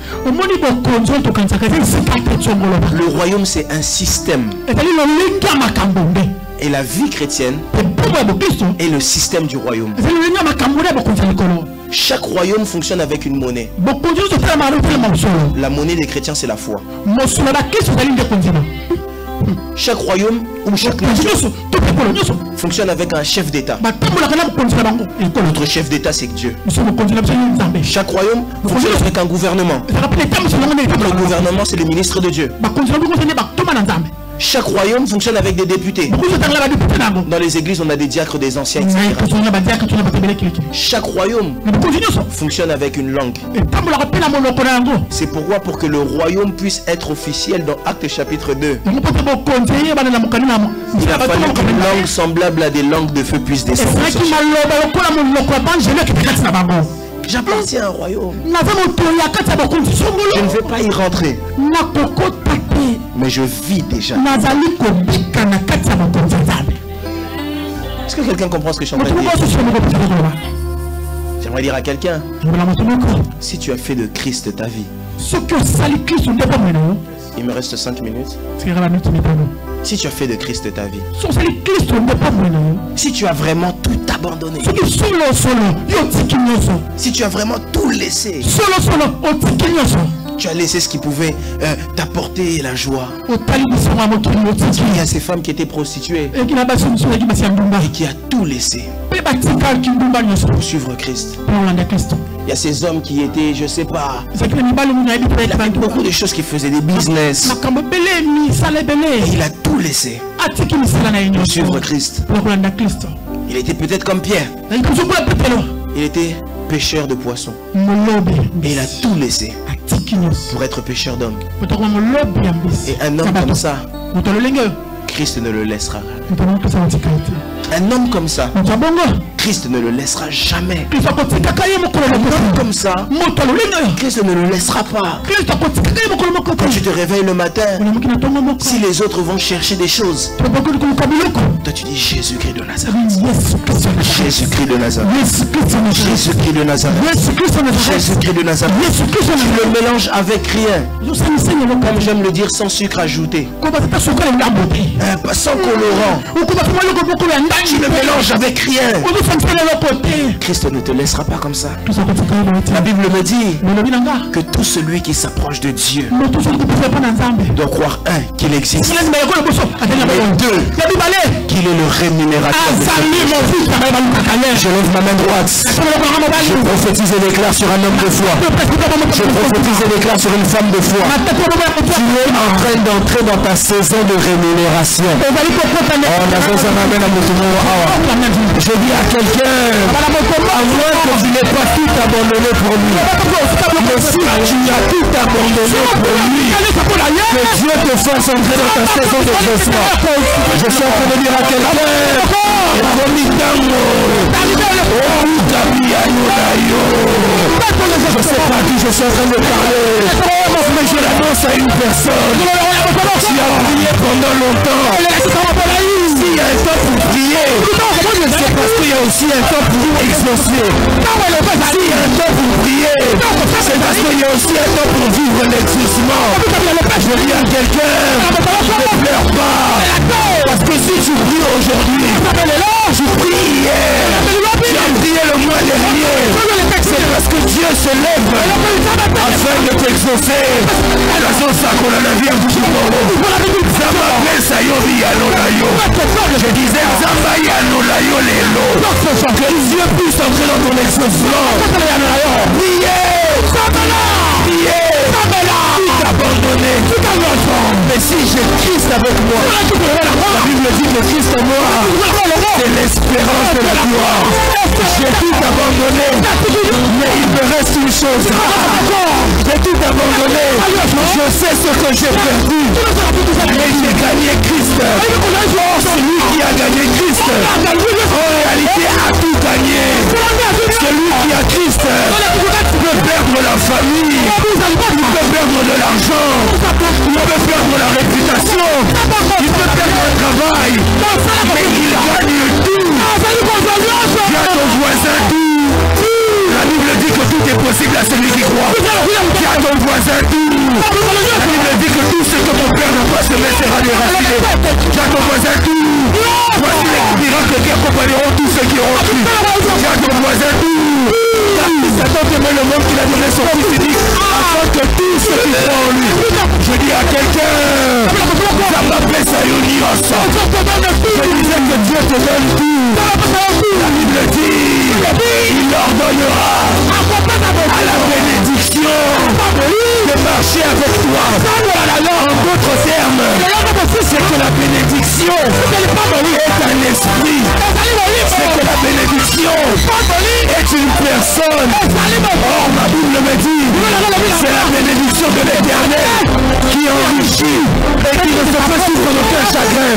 Le royaume, c'est un système. Et la vie chrétienne est le système du royaume. Chaque royaume fonctionne avec une monnaie. La monnaie des chrétiens, c'est la foi. Chaque royaume ou chaque nation fonctionne avec un chef d'État. Notre chef d'État, c'est Dieu. Chaque royaume fonctionne avec un gouvernement. Le gouvernement, c'est le ministre de Dieu. Chaque royaume fonctionne avec des députés. Dans les églises, on a des diacres, des anciens, Chaque royaume fonctionne avec une langue. C'est pourquoi pour que le royaume puisse être officiel dans Actes chapitre 2, il a fallu qu'une langue semblable à des langues de feu puisse descendre. J'appartiens à un royaume. Je ne vais pas y rentrer. Mais je vis déjà. Est-ce que quelqu'un comprend ce que je suis en train de dire? J'aimerais dire à quelqu'un, si tu as fait de Christ ta vie, il me reste 5 minutes. Si tu as fait de Christ ta vie, si tu as vraiment tout abandonné, si tu as vraiment tout laissé, tu as laissé ce qui pouvait euh, t'apporter la joie. Il y a ces femmes qui étaient prostituées et qui a tout laissé pour suivre Christ. Il y a ces hommes qui étaient, je sais pas, il avait beaucoup de choses qui faisaient des business. Et il a tout laissé pour suivre Christ. Il était peut-être comme Pierre. Il était pêcheur de poissons. Et il a tout laissé pour être pêcheur d'hommes. Et un homme comme ça, Christ ne le laissera. Un homme comme ça, Christ ne le laissera jamais. Comme ça, Christ ne le laissera pas. Quand tu te réveilles le matin, si les autres vont chercher des choses, toi tu dis Jésus-Christ de Nazareth. Jésus-Christ de Nazareth. Jésus-Christ de Nazareth. Jésus-Christ de Nazareth. Tu le mélanges avec rien. Comme j'aime le dire, sans sucre ajouté. Euh, sans colorant. Tu le mélanges avec rien. Christ ne te laissera pas comme ça. La Bible me dit que tout celui qui s'approche de Dieu doit croire un, qu'il existe. Et deux, qu'il est le rémunérateur. Je lève ma main droite. Je prophétise et déclare sur un homme de foi. Je prophétise et déclare sur une femme de foi. Tu es en train d'entrer dans ta saison de rémunération. Je dis à quelqu'un, à moins que tu n'aies pas tout abandonné pour lui. Mais si tu as tout abandonné pour lui, que Dieu te fasse entrer dans ta saison de greffement. Je suis en train de dire à quelqu'un, je ne sais pas qui je suis en train de parler, mais je l'annonce à une personne qui a prié pendant longtemps. S'il y a un temps pour prier, c'est parce qu'il y a aussi un temps pour exaucer. S'il y a un temps pour prier, c'est parce qu'il y a aussi un temps pour vivre l'exaucement. Je dis à quelqu'un, ne pleure pas. Parce que si tu pries aujourd'hui, tu pries tu as prié le mois dernier, c'est parce que Dieu se lève afin de t'exaucer. La zone ça qu'on a la vie en Zamba pesa yo bialola yo. Je disais Zamba yalola yo lelo. Que Dieu puisse entrer dans ton exaucement. Priez. Priez. Tout abandonné. Mais si j'ai Christ avec moi, la Bible dit que Christ en moi, c'est l'espérance de la gloire. J'ai tout abandonné, mais il me reste une chose. J'ai tout abandonné, je sais ce que j'ai perdu, mais j'ai gagné Christ. Celui qui a gagné Christ, en réalité a tout gagné. Celui qui a Christ peut perdre la famille, il peut perdre de l'argent, il peut perdre la réputation, il peut perdre le travail, mais il gagne tout. Ton voisin tout. La Bible dit que tout est possible à celui qui à ton voisin tout. La Bible dit que tout ce que ton père n'a pas semé sera déraciné. Dis à ton voisin tout. Voici les miracles qui accompagneront tous ceux qui auront cru. Dis à ton voisin tout. Car tant aimé le monde qu'il a donné son fils unique afin que tous ceux qui croient en lui. Je dis à quelqu'un, ça m'appelle Sayoni ensemble. Je disais que Dieu te donne tout. La Bible dit, il ordonnera à la bénédiction de marcher avec toi. En d'autres termes, c'est que la bénédiction est un esprit. C'est que la bénédiction est une personne. Or, ma Bible me dit, c'est la bénédiction de l'éternel qui enrichit et qui ne se fait souffrir aucun chagrin.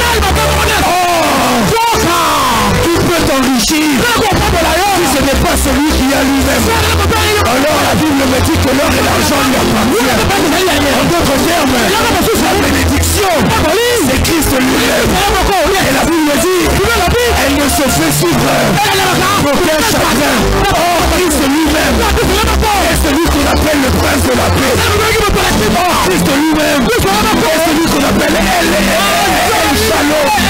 Oh, qui peut t'enrichir si ce n'est pas celui qui a lui-même. Alors la Bible me dit que l'or et l'argent lui appartiennent. En d'autres termes, la bénédiction, c'est Christ lui-même. Et la Bible me dit, elle ne se fait suivre aucun chagrin. Or Christ lui-même. Est celui qu'on appelle le prince de la paix. Or Christ lui-même. Est celui qu'on appelle El, Shalom.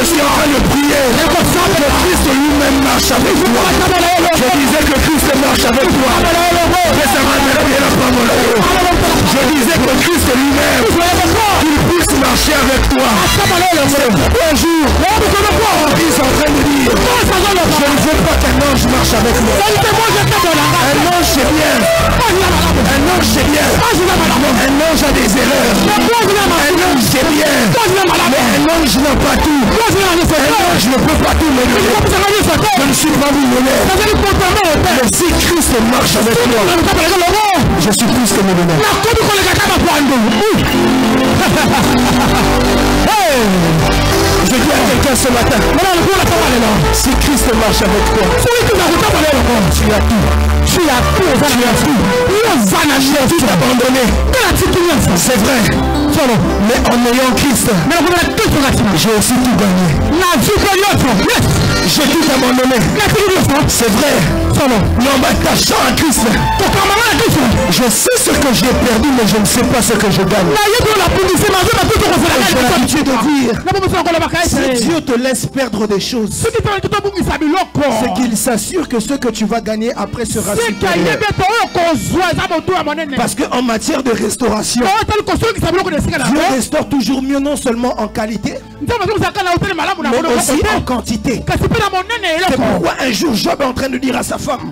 Je suis en train de prier que Christ lui-même marche avec toi. Je disais que Christ marche avec toi. Je disais que Christ lui-même qu'il puisse marcher avec toi. Un jour, ils sont en train de dire Je ne veux pas qu'un ange marche avec moi. Un ange c'est bien. Un ange c'est bien. Un ange a des erreurs. Un ange c'est bien. Mais un ange n'a pas tout. Ange ne peut pas tout me donner. Je ne suis pas millionnaire. Mais si Christ marche avec moi, je suis plus que millionnaire. Je dis à quelqu'un ce matin, si Christ marche avec toi, tu as tout. Tu as tout, tu as tout. Tu as tout abandonné. C'est vrai. Mais en ayant Christ, j'ai aussi tout gagné. J'ai tout abandonné. C'est vrai. Je sais ce que j'ai perdu, mais je ne sais pas ce que je gagne. J'ai l'habitude de dire, si Dieu te laisse perdre des choses, c'est qu'il s'assure que ce que tu vas gagner après sera supérieur. Parce qu'en matière de restauration, Dieu restaure toujours mieux non seulement en qualité, mais aussi en quantité. C'est pourquoi un jour Job est en train de dire à sa femme,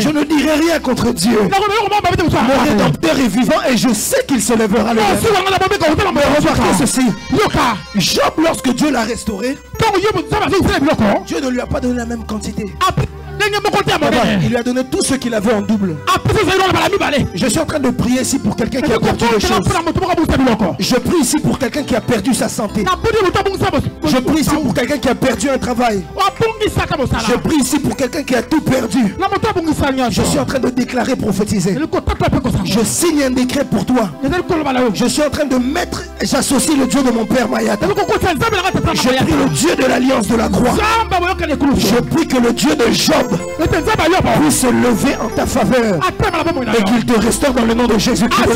je ne dirai rien contre Dieu. Mon rédempteur est vivant et je sais qu'il se lèvera le. Mais remarquez ceci. Job, lorsque Dieu l'a restauré, Dieu ne lui a pas donné la même quantité. Il lui a donné tout ce qu'il avait en double. Je suis en train de prier ici pour quelqu'un qui a perdu des choses. Je prie ici pour quelqu'un qui a perdu sa santé. Je prie ici pour quelqu'un qui a perdu un travail. Je prie ici pour quelqu'un qui a tout perdu. Je suis en train de déclarer, prophétiser. Je signe un décret pour toi. Je suis en train de mettre, j'associe le Dieu de mon père Mayata. Je prie le Dieu de l'alliance de la croix. Je prie que le Dieu de Job puisse se lever en ta faveur. Et qu'il te restaure dans le nom de Jésus Christ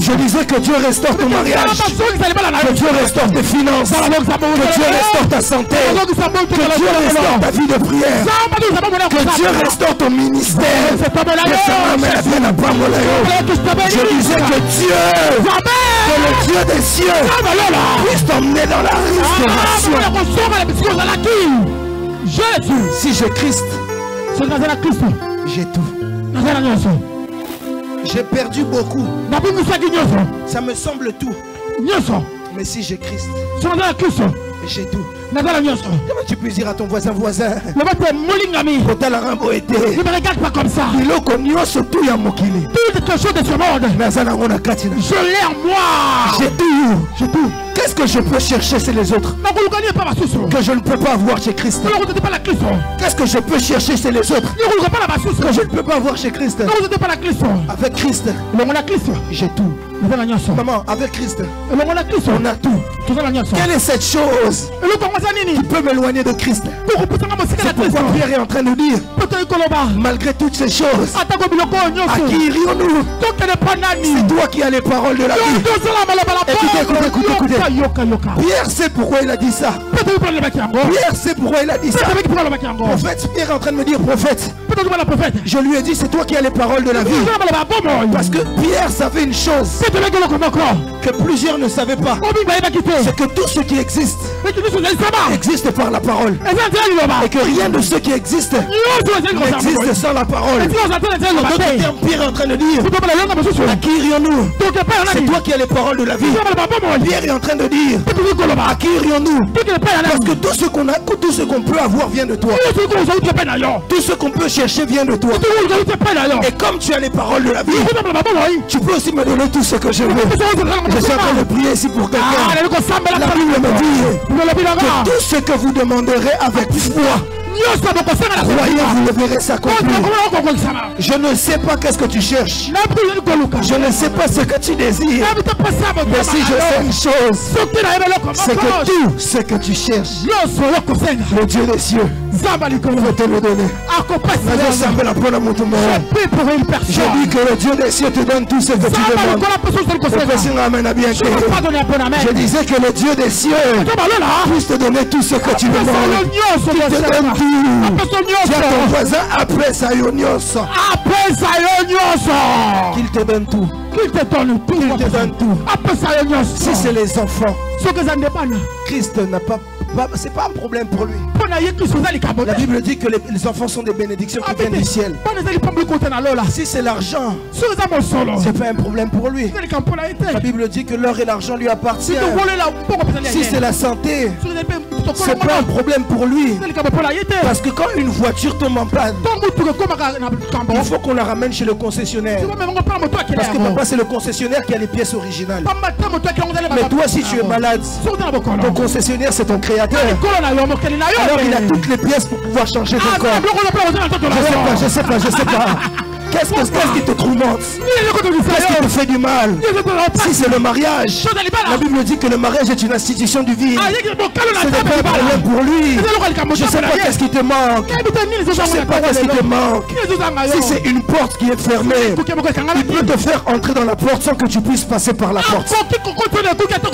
Je disais que Dieu restaure ton mariage, que Dieu restaure tes finances, que Dieu restaure ta santé, que Dieu restaure ta vie de prière, que Dieu restaure ton ministère. Je disais que Dieu, que le Dieu des cieux, puisse t'emmener dans la restauration. Jésus. Si j'ai Christ, j'ai tout. J'ai perdu beaucoup. Ça me semble tout. Mais si j'ai Christ, j'ai tout. Comment tu peux dire à ton voisin voisin? Ne me regarde pas comme ça. Toutes les choses de ce monde. Je l'ai en moi. J'ai tout. J'ai tout. Qu'est-ce que je peux chercher chez les autres Que je ne peux pas avoir chez Christ. Qu'est-ce que je peux chercher chez les autres Que je ne peux pas avoir chez Christ. Avec Christ, j'ai tout. Maman, avec Christ, on a tout. Quelle est cette chose qui peut m'éloigner de Christ. C'est pourquoi Pierre est en train de dire malgré toutes ces choses, à qui irions-nous C'est toi qui as les paroles de la vie. Écoutez, écoutez, écoutez, Pierre sait pourquoi il a dit ça. Pierre sait pourquoi il a dit ça. Prophète, Pierre est en train de me dire prophète. Je lui ai dit c'est toi qui as les paroles de la vie. Parce que Pierre savait une chose que plusieurs ne savaient pas. C'est que tout ce qui existe existe par la parole. Et que rien de ce qui existe n'existe sans la parole. Pierre est en train de dire à qui irions-nous C'est toi qui as les paroles de la vie. Pierre est en train de dire. À qui irions-nous Parce que tout ce qu'on a, tout ce qu'on peut avoir vient de toi. Tout ce qu'on peut chercher vient de toi. Et comme tu as les paroles de la vie, tu peux aussi me donner tout ce que je veux. Je suis en train de prier ici pour quelqu'un. La Bible me dit que tout ce que vous demanderez avec foi, Croyez, vous le verrez s'accomplir. Je ne sais pas qu'est-ce que tu cherches. Je ne sais pas ce que tu désires. Mais si je sais une chose, c'est que tout ce que tu cherches, le Dieu des cieux, veut te le donner. Je dis que le Dieu des cieux te donne tout ce que tu demandes. Je disais que le Dieu des cieux puisse te donner tout ce que tu demandes. Dis à ton voisin après ça nyonso. Après ça nyonso. Qu'il te donne tout. Qu'il te donne tout. Qu'il te donne tout. Après Si c'est les enfants. Christ n'a pas c'est pas un problème pour lui. La Bible dit que les, enfants sont des bénédictions qui viennent du ciel. Si c'est l'argent, c'est pas un problème pour lui. La Bible dit que l'or et l'argent lui appartiennent. Si c'est la santé, c'est pas un problème pour lui. Parce que quand une voiture tombe en panne, il faut qu'on la ramène chez le concessionnaire. Parce que papa, c'est le concessionnaire qui a les pièces originales. Mais toi, si tu es malade, ton concessionnaire, c'est ton créateur. Alors il a toutes les pièces pour pouvoir changer ton ah, corps. Je sais pas, je sais pas, je sais pas. Qu'est-ce que c'est qui te tourmente Qu'est-ce qui te fait du mal Si c'est le mariage, la Bible dit que le mariage est une institution du vie. Ah, ce n'est pas un problème pour lui. Je ne sais pas qu'est-ce qui te manque. Je ne sais pas qu'est-ce qui te manque. Si c'est une porte qui est fermée, il peut te faire entrer dans la porte sans que tu puisses passer par la porte.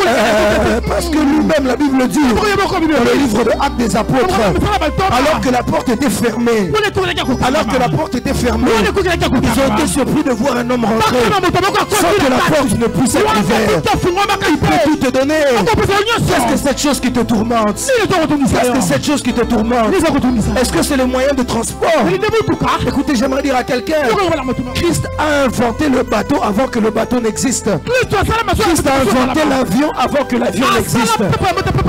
Euh, parce que lui-même, la Bible dit, dans le livre de Actes des Apôtres, alors que la porte était fermée, alors que la porte était fermée, ils ont été surpris de voir un homme rentrer. Sans que la porte ne puisse être ouverte. Il peut tout te donner. Qu'est-ce que cette chose qui te tourmente? Qu'est-ce que cette chose qui te tourmente? Est-ce que c'est le moyen de transport? Écoutez, j'aimerais dire à quelqu'un. Christ a inventé le bateau avant que le bateau n'existe. Christ a inventé l'avion avant que l'avion n'existe.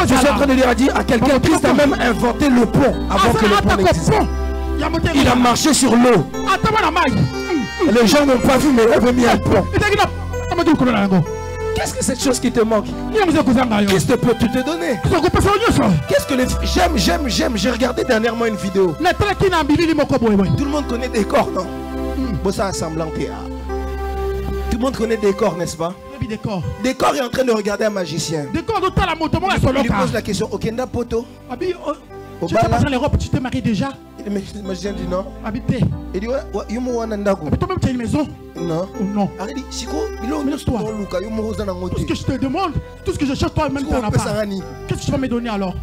Je suis en train de dire à quelqu'un Christ a même inventé le pont avant que le pont n'existe. Il a marché sur l'eau. Les gens n'ont pas vu, mais il avait mis un pont. Qu'est-ce que cette chose qui te manque? Qu'est-ce que peut tout te donner? Qu'est-ce que les... J'aime, j'aime, j'aime. J'ai regardé dernièrement une vidéo. Tout le monde connaît des corps, non hmm. ça semblant Tout le monde connaît des corps, n'est-ce pas? Décor. Décor est en train de regarder un magicien. Décor Il lui pose la question Okenda Poto. Tu passé l'Europe, tu t'es marié déjà? Magicien dit non. Habité. Il dit wana ndako. Mais toi-même tu as une maison Non. Ou non Arrête, Siko, il est toi. Tout ce que je te demande, tout ce que je cherche, toi-même tu n'en as pas. Qu'est-ce que tu vas me donner alors?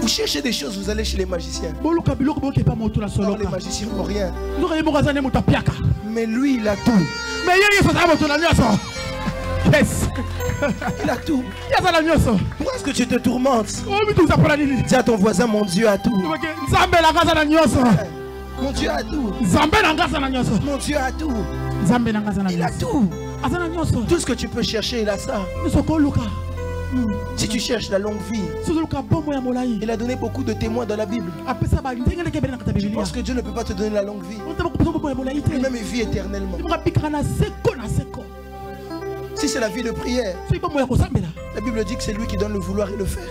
Vous cherchez des choses, vous allez chez les magiciens. Non, les magiciens n'ont rien. Mais lui, il a tout. Yes. Il a tout. Pourquoi est-ce que tu te tourmentes? Oh, Dis à ton voisin, mon Dieu a tout. Mon Dieu a tout. Mon Dieu a tout. Il a tout. Tout ce que tu peux chercher, il a ça. Si tu cherches la longue vie, il a donné beaucoup de témoins dans la Bible. Je pense que Dieu ne peut pas te donner la longue vie? Lui-même, il vit éternellement. Si c'est la vie de prière, la Bible dit que c'est lui qui donne le vouloir et le faire.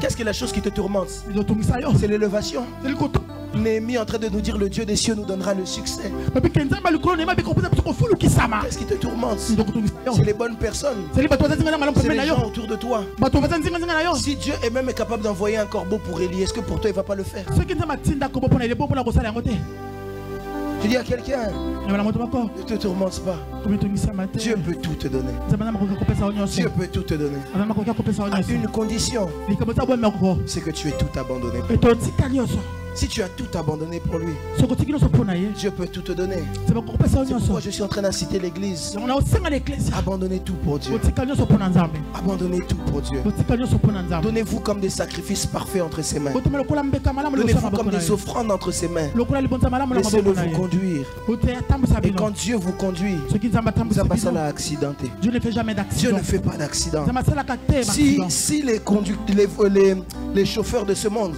Qu'est-ce que la chose qui te tourmente? C'est l'élévation. Néhémie en train de nous dire le Dieu des cieux nous donnera le succès. Qu'est-ce qui te tourmente? C'est les bonnes personnes. C'est les gens autour de toi. Si Dieu est même capable d'envoyer un corbeau pour Élie, est-ce que pour toi il ne va pas le faire? Je dis à quelqu'un, ne te tourmente pas. Dieu peut tout te donner. Dieu peut tout te donner. À une condition, c'est que tu es tout abandonné. Si tu as tout abandonné pour lui, Dieu peut tout te donner. C'est pourquoi je suis en train d'inciter l'église. Abandonnez tout pour Dieu. Abandonnez tout pour Dieu. Donnez-vous comme des sacrifices parfaits entre ses mains. Donnez-vous comme des offrandes entre ses mains. Laissez-le vous conduire. Et quand Dieu vous conduit, vous avez pas accidenté. Dieu ne fait jamais d'accident. Dieu ne fait pas d'accident. Si, si les, les, les chauffeurs de ce monde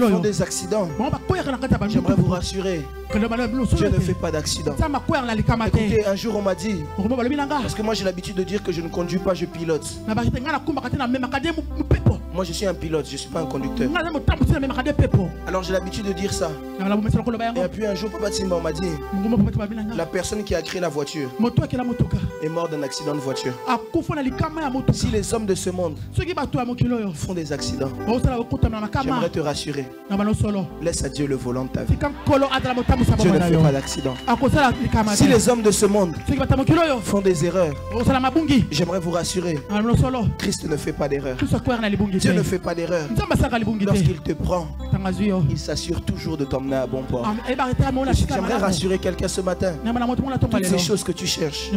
font des accidents. J'aimerais vous rassurer. Dieu ne fait pas d'accident. Écoutez, un jour on m'a dit, parce que moi j'ai l'habitude de dire que je ne conduis pas, je pilote. Moi je suis un pilote, je ne suis pas un conducteur. Alors j'ai l'habitude de dire ça. Et puis un jour Papa Timba m'a dit, la personne qui a créé la voiture est morte d'un accident de voiture. Si les hommes de ce monde font des accidents, j'aimerais te rassurer. Laisse à Dieu le volant de ta vie. Dieu ne fait pas d'accident. Si les hommes de ce monde font des erreurs, j'aimerais vous rassurer. Christ ne fait pas d'erreur. Dieu ne fait pas d'erreur. Lorsqu'il te prend, il s'assure toujours de t'emmener à bon port. J'aimerais rassurer quelqu'un ce matin. Toutes ces choses que tu cherches,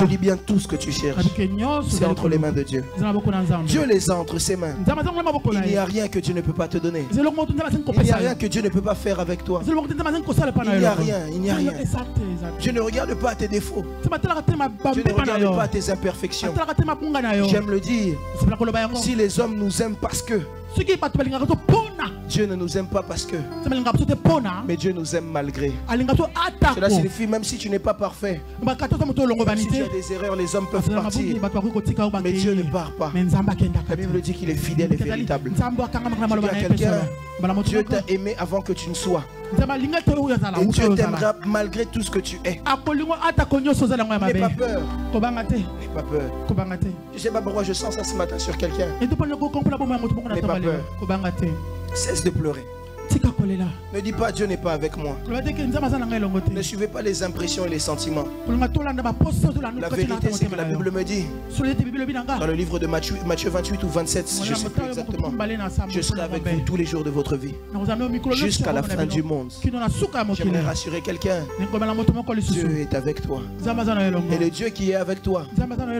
je dis bien tout ce que tu cherches, c'est entre les mains de Dieu. Dieu les a entre ses mains. Il n'y a rien que Dieu ne peut pas te donner. Il n'y a rien que Dieu ne peut pas faire avec toi. Il n'y a rien, il n'y a rien. Je ne regarde pas tes défauts. Je ne regarde pas tes imperfections. J'aime le dire. Si les hommes nous aiment parce que Dieu ne nous aime pas parce que mais Dieu nous aime malgré. Cela signifie même si tu n'es pas parfait, même si tu as des erreurs, les hommes peuvent partir. Mais Dieu ne part pas. La Bible dit qu'il est fidèle et véritable. Dieu t'a aimé avant que tu ne sois. Et Dieu t'aimera malgré tout ce que tu es. N'aie pas peur. N'aie pas peur. Je ne sais pas pourquoi je sens ça ce matin sur quelqu'un. N'aie pas peur. Cesse de pleurer. Ne dis pas Dieu n'est pas avec moi. Ne suivez pas les impressions et les sentiments. La vérité c'est que la Bible me dit dans le livre de Matthieu, 28 ou 27, je ne sais plus exactement. Je serai avec vous tous les jours de votre vie. Jusqu'à la fin du monde. J'aimerais rassurer quelqu'un. Dieu est avec toi. Et le Dieu qui est avec toi,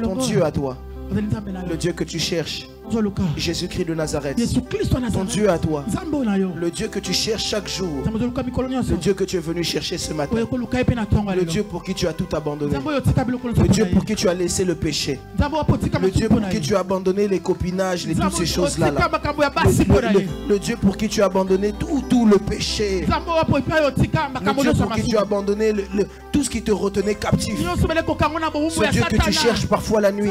ton Dieu à toi, le Dieu que tu cherches, Jésus-Christ de Nazareth, ton Dieu à toi, le Dieu que tu cherches chaque jour, le Dieu que tu es venu chercher ce matin, le Dieu pour qui tu as tout abandonné, le Dieu pour qui tu as laissé le péché, le Dieu pour qui tu as abandonné les copinages, les, toutes ces choses-là. Le, Dieu pour qui tu as abandonné tout, tout le péché, le Dieu pour qui tu as abandonné le, tout ce qui te retenait captif, ce Dieu que tu cherches parfois la nuit,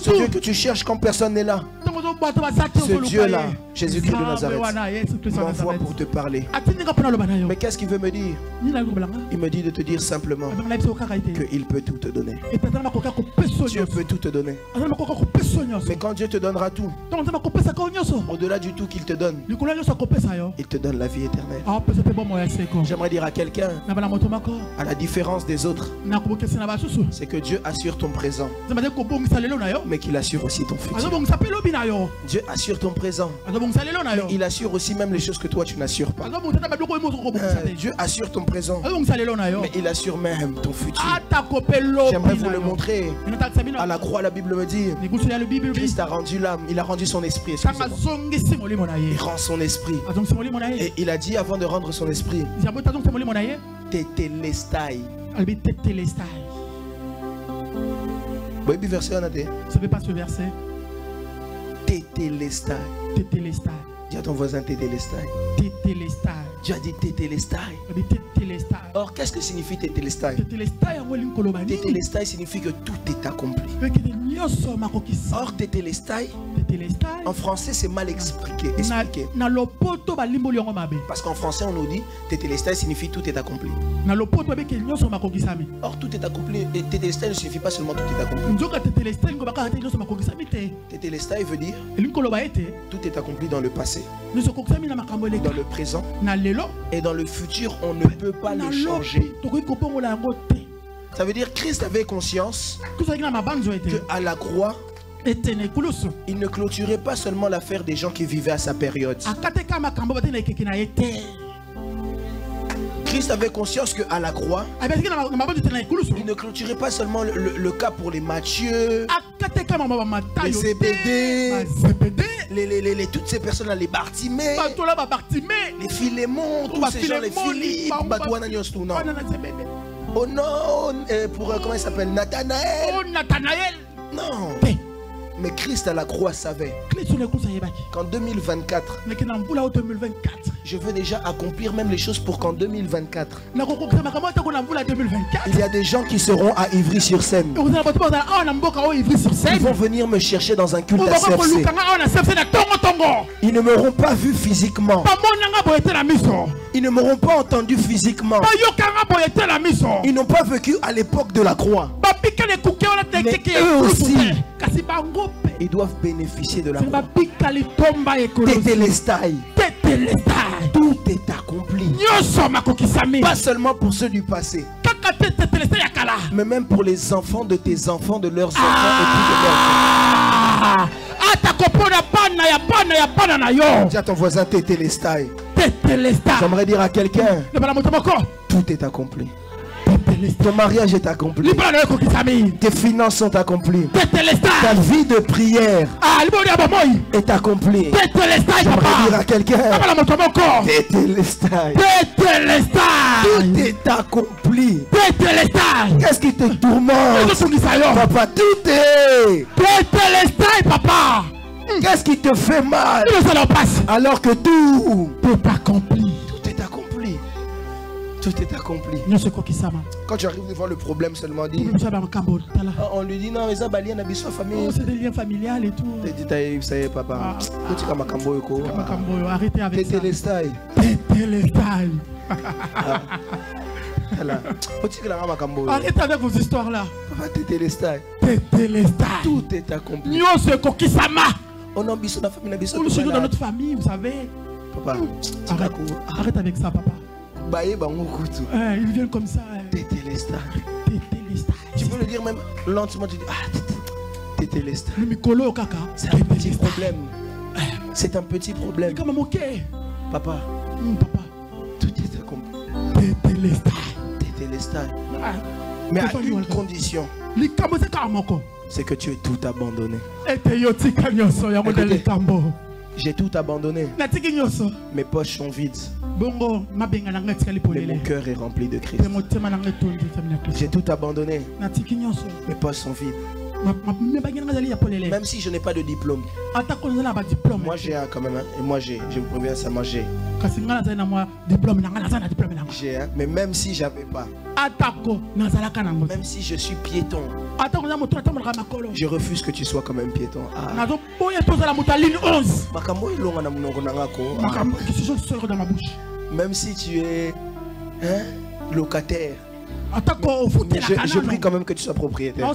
ce Dieu que tu cherches quand personne n'est là. Ce Dieu-là, Jésus-Christ de Nazareth, m'envoie pour te parler. Mais qu'est-ce qu'il veut me dire? Il me dit de te dire simplement qu'il peut tout te donner. Dieu peut tout te donner. Mais quand Dieu te donnera tout, au-delà du tout qu'il te donne, il te donne la vie éternelle. J'aimerais dire à quelqu'un, à la différence des autres, c'est que Dieu assure ton présent, mais qu'il assure aussi ton futur. Dieu assure ton présent. Mais il assure aussi même les choses que toi tu n'assures pas. Euh, Dieu assure ton présent. Mais il assure même ton futur. J'aimerais vous le montrer. À la croix, la Bible me dit Christ a rendu l'âme, il a rendu son esprit. Il rend son esprit. Et il a dit avant de rendre son esprit Tetelestai. verset Ça fait pas ce verset. Tétélestai. Tétélestai. Dis à ton voisin Tétélestai. Tétélestai. Tu as dit Tétélestai. Or, qu'est-ce que signifie Tétélestai Tétélestai signifie que tout est accompli. Or, Tétélestai En français, c'est mal expliqué. expliqué. Parce qu'en français, on nous dit Tétélestai signifie tout est accompli. Or, tout est accompli. Et Tétélestai ne signifie pas seulement tout est accompli. Tétélestai veut dire tout est accompli dans le passé, dans le présent et dans le futur. On ne peut pas le changer. Ça veut dire Christ avait conscience que à la croix, il ne clôturait pas seulement l'affaire des gens qui vivaient à sa période. Christ avait conscience qu'à la croix, il ne clôturait pas seulement le, cas pour les Matthieu, les CBD, les, toutes ces personnes-là, les Bartimée, les Philémon, tous ces gens, les Philippe, non. Oh non, euh, pour euh, comment il s'appelle? Nathanaël. Oh Nathanaël. Non. Mais Christ à la croix savait qu'en 2024, je veux déjà accomplir même les choses pour qu'en 2024, il y a des gens qui seront à Ivry-sur-Seine. Ils vont venir me chercher dans un culte à CFC. Ils ne m'auront pas vu physiquement. Ils ne m'auront pas entendu physiquement. Ils n'ont pas vécu à l'époque de la croix. Mais eux aussi, ils doivent bénéficier de la croix. Tout est accompli. Pas seulement pour ceux du passé. Mais même pour les enfants de tes enfants, de leurs enfants et puis de leurs enfants. Dis à ton voisin Tétélestai. J'aimerais dire à quelqu'un Tout est accompli. Ton mariage est accompli. Tes finances sont accomplies. Ta vie de prière ah, est accomplie. J'aimerais dire à quelqu'un Tout est accompli. Qu'est-ce qui te tourmente? Papa, tout est. papa. Qu'est-ce qui te fait mal? Alors que tout est accompli. Tout est accompli. Quand tu arrives devant le problème seulement, dit, ah, on lui dit non, mais ça va lier sa famille. Oh, c'est des liens familiales et tout. Tu dit, ça y est, papa. Tu as makambo yoko. Arrêtez avec ça. T'es les styles. T'es les styles. Arrêtez avec vos histoires là. T'es les styles. T'es les styles. Tout est accompli. Nous, c'est Kokisama. On a dans la famille. Le dans notre famille, vous savez. Papa, arrête, arrête avec ça, papa. Eh, il vient comme ça. Eh. Tu peux le dire même lentement. Tu dis Ah. C'est un petit problème. Eh. C'est un petit problème. Papa. Hmm, papa. Tout est accompli. Tété ah. Mais à une condition. C'est que tu es tout abandonné. J'ai tout abandonné. Mes poches sont vides. Mais mon cœur est rempli de Christ. J'ai tout abandonné. Mes poches sont vides. Même si je n'ai pas de diplôme. Moi j'ai un quand même. Hein. Et moi j'ai. Je vous préviens ça, moi j'ai. J'ai un. Mais même si j'avais pas. Même si je suis piéton. Je refuse que tu sois quand même piéton. Ah. Même si tu es hein, locataire. Je, je, prie quand même que tu sois propriétaire.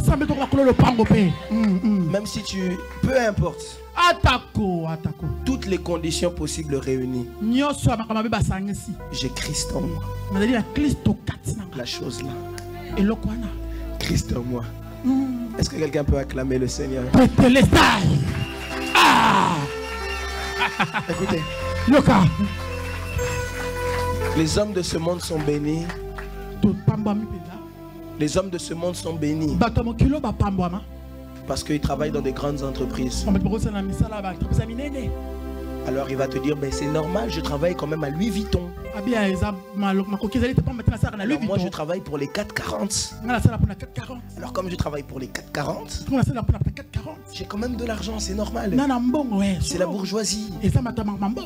Mm, mm. Même si tu... Peu importe. Toutes les conditions possibles réunies. J'ai Christ en moi. La chose là. Christ en moi. Mm. Est-ce que quelqu'un peut acclamer le Seigneur? Ah. Écoutez. Les hommes de ce monde sont bénis. Les hommes de ce monde sont bénis. Parce qu'ils travaillent dans des grandes entreprises. Alors il va te dire, mais c'est normal, je travaille quand même à Louis Vuitton. Ah, moi je travaille pour les 440. Alors comme je travaille pour les 440, j'ai quand même de l'argent, c'est normal. C'est la bourgeoisie.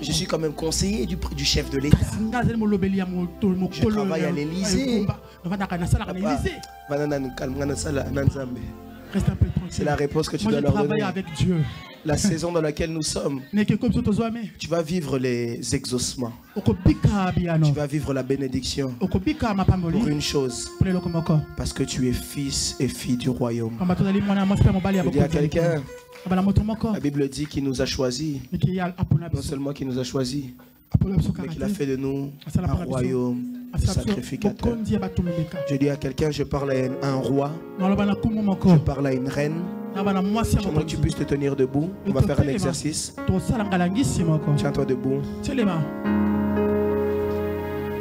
Je suis quand même conseiller du, du chef de l'État. Je travaille à l'Élysée. C'est la réponse que tu dois leur donner. avec Dieu. La saison dans laquelle nous sommes, tu vas vivre les exaucements. Tu vas vivre la bénédiction. Pour une chose. Parce que tu es fils et fille du royaume. Je dis à quelqu'un, la Bible dit qu'il nous a choisis. Non seulement qu'il nous a choisis, mais qu'il a fait de nous un royaume sacrificateur. Je dis à quelqu'un, je parle à un roi, je parle à une reine. J'aimerais que tu puisses te tenir debout. On va faire un exercice. Tiens-toi debout.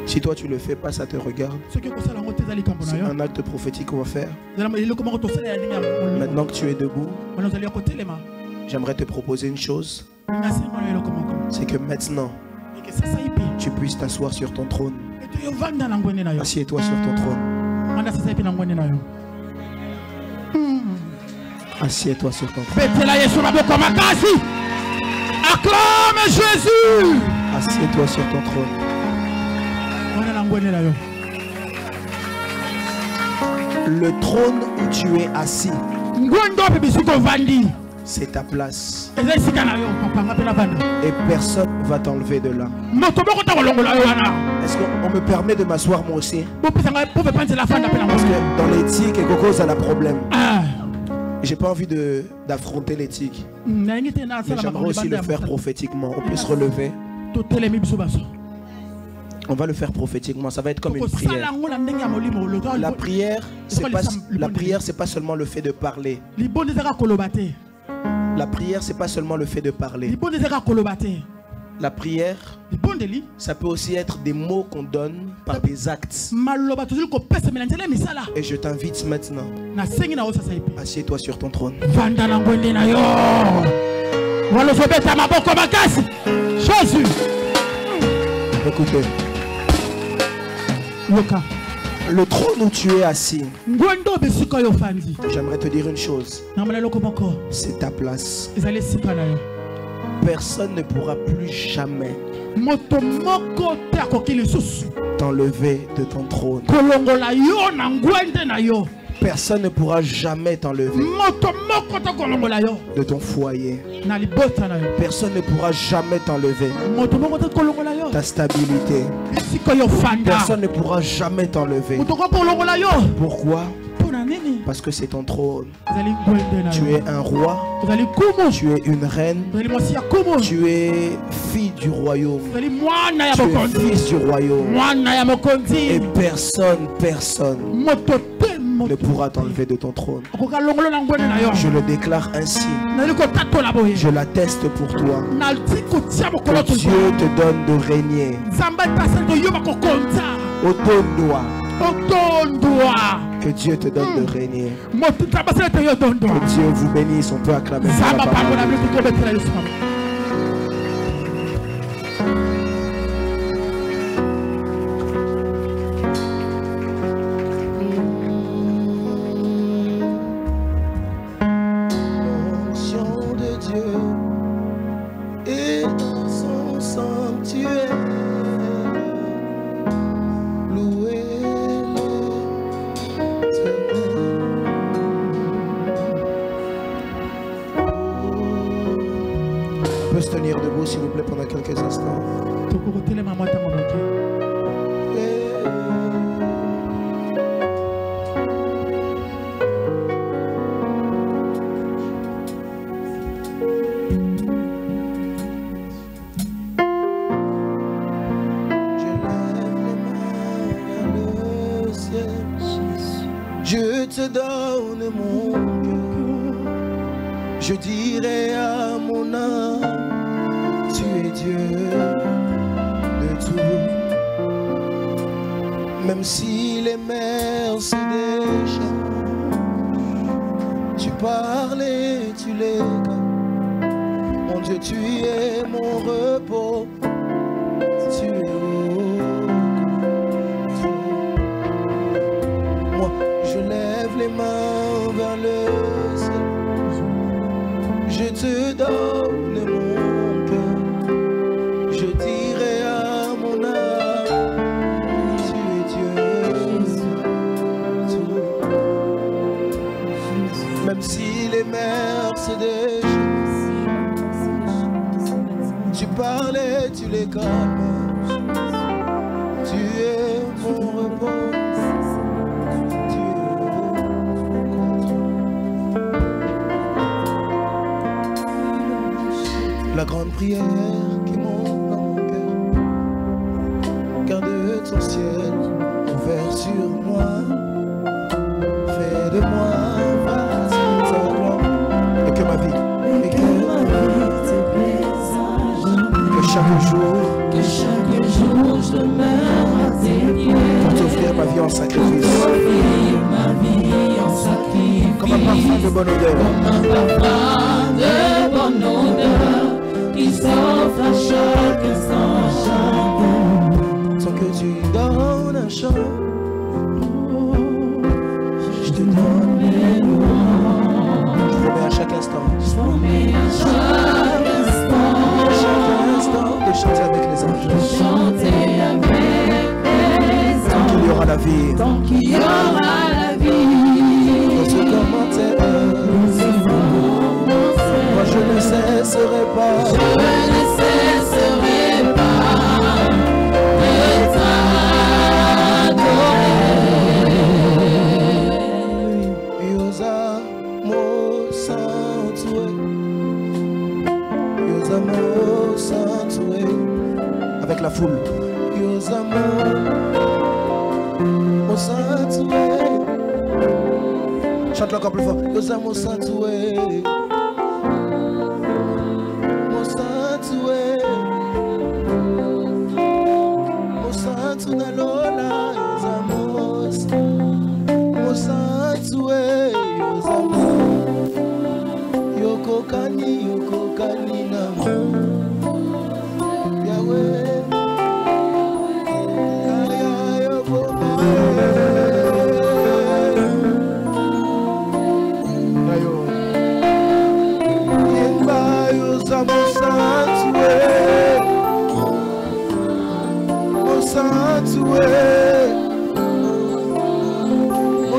Si toi tu le fais pas, ça te regarde. C'est un acte prophétique qu'on va faire. Maintenant que tu es debout, j'aimerais te proposer une chose. C'est que maintenant, tu puisses t'asseoir sur ton trône. Assieds-toi sur ton trône. Assieds-toi sur ton trône. Acclame Jésus. Assieds-toi sur ton trône. Le trône où tu es assis, c'est ta place. Et personne ne va t'enlever de là. Est-ce qu'on me permet de m'asseoir moi aussi? Parce que dans l'éthique, Coco, ça a problème. Ah. J'ai pas envie d'affronter l'éthique. Mais j'aimerais aussi le faire prophétiquement. On peut se relever. On va le faire prophétiquement. Ça va être comme une prière. La prière, c'est pas la prière, c'est pas seulement le fait de parler. La prière, c'est pas seulement le fait de parler. La prière, ça peut aussi être des mots qu'on donne par des actes. Et je t'invite maintenant. Assieds-toi sur ton trône. Jésus. Écoutez. Le trône où tu es assis, j'aimerais te dire une chose. C'est ta place. Personne ne pourra plus jamais t'enlever de ton trône. Personne ne pourra jamais t'enlever de ton foyer. Personne ne pourra jamais t'enlever ta stabilité. Personne ne pourra jamais t'enlever. Pourquoi? Parce que c'est ton trône. Tu es un roi. Tu es une reine. Tu es fille du royaume. Tu es fils du royaume. Et personne, personne ne pourra t'enlever de ton trône. Je le déclare ainsi. Je l'atteste pour toi. Que Dieu te donne de régner. Que Dieu te donne de régner. Que Dieu vous bénisse. On peut acclamer. je dirai à mon âme, tu es Dieu de tout. Même si les mers se déchaînent, tu parles tu les calmes. Mon Dieu, tu es mon repos. mon cœur, je dirai à mon âme, tu es Dieu. Même si les mers se déchirent, tu parlais, tu les calmes. Prière qui monte dans mon cœur. Garde ton ciel ouvert sur moi. Fais de moi Et que ma vie. Et que ma vie Que chaque jour. Que chaque jour je demeure à tes pieds. Pour t'offrir ma vie en sacrifice. Pour t'offrir ma vie en sacrifice. Comme un parfum de bonne odeur. Comme un parfum de bonne odeur qui s'offre à chaque instant, Sans que tu donnes un chant, je te donne les louanges. Je promets à chaque instant, je promets à chaque instant, à chaque instant. De chanter avec les anges, de chanter avec les anges. Tant qu'il y aura la vie, tant qu'il y aura la vie, ne cesserai pas. Je ne cesserai pas de t'adorer. Yosa mo santue. Yosa mo santue. Avec la foule. Yosa mo mo santue. Chante-le encore plus fort. Yosa mo santue.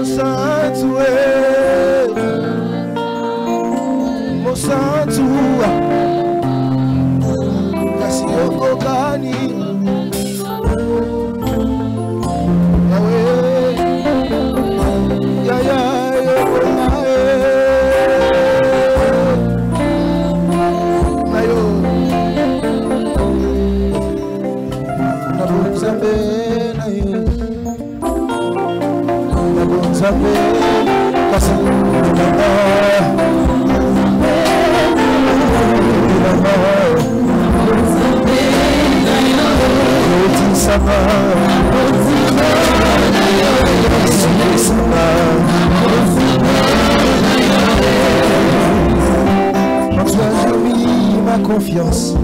mosantu e mosantu kasi. Nabonzambe kasi Tu as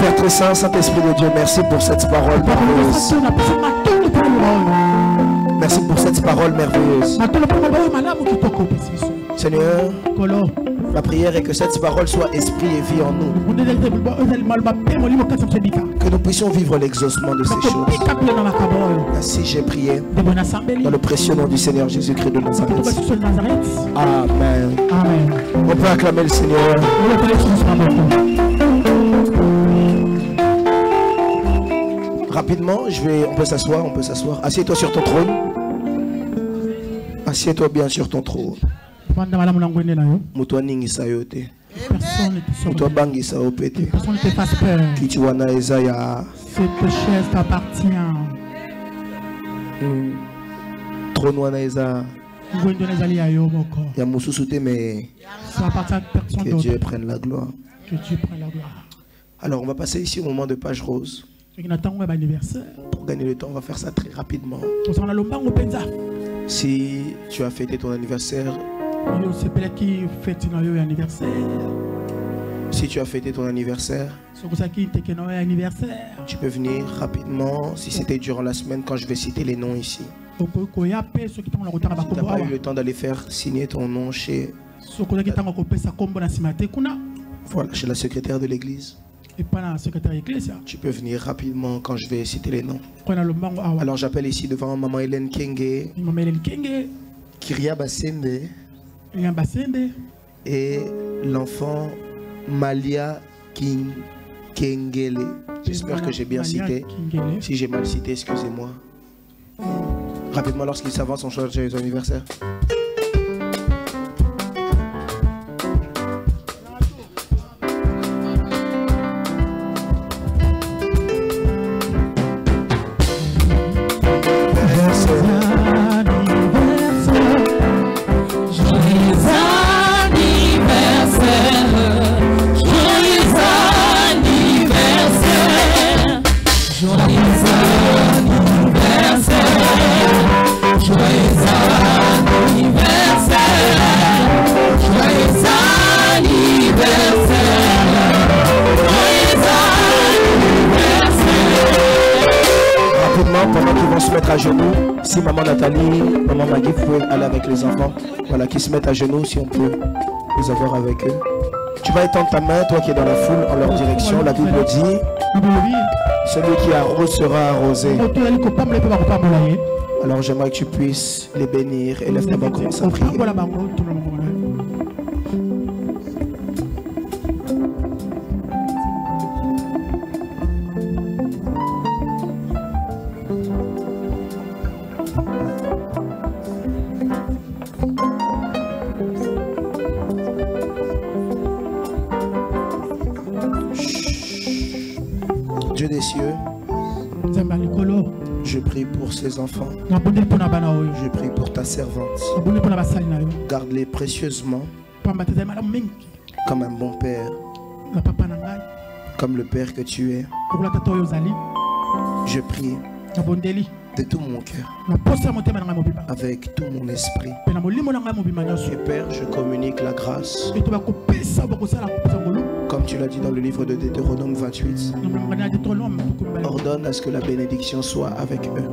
Père très saint, Saint-Esprit de Dieu, merci pour cette parole merveilleuse. Merci pour cette parole merveilleuse. Seigneur, ma prière est que cette parole soit esprit et vie en nous. Que nous puissions vivre l'exaucement de ces choses. Ainsi j'ai prié dans le précieux nom du Seigneur Jésus-Christ de Nazareth. Amen. On peut acclamer le Seigneur. Rapidement, je vais, on peut s'asseoir, on peut s'asseoir. Assieds-toi sur ton trône. Assieds-toi bien sur ton trône. moto aningisa yo te. Moto abangisa yo mpe te. Kiti wana eza ya. Trône wana eza ya mosusu te mais que Dieu prenne la gloire. Alors on va passer ici au moment de page rose. Pour gagner le temps on va faire ça très rapidement si tu as fêté ton anniversaire Si tu as fêté ton anniversaire, tu peux venir rapidement si c'était durant la semaine quand je vais citer les noms ici. Tu n'as pas eu le temps d'aller faire signer ton nom chez, voilà, chez la secrétaire de l'église. Tu peux venir rapidement quand je vais citer les noms. Alors j'appelle ici devant Maman Hélène Kenge, Kiria Basende et l'enfant Malia King Kengele. J'espère que j'ai bien cité. Si j'ai mal cité, excusez-moi. Rapidement, lorsqu'il s'avance, on change les anniversaires. Se mettent à genoux si on peut les avoir avec eux. Tu vas étendre ta main, toi qui es dans la foule, en leur direction. La Bible dit Celui qui arrose sera arrosé. Alors j'aimerais que tu puisses les bénir. et Élève ta main, commence à prier. Servante. Garde-les précieusement. Comme un bon père. Comme le père que tu es. Je prie de tout mon cœur, avec tout mon esprit. Et Père, je communique la grâce. Comme tu l'as dit dans le livre de Deutéronome 28, ordonne à ce que la bénédiction soit avec eux.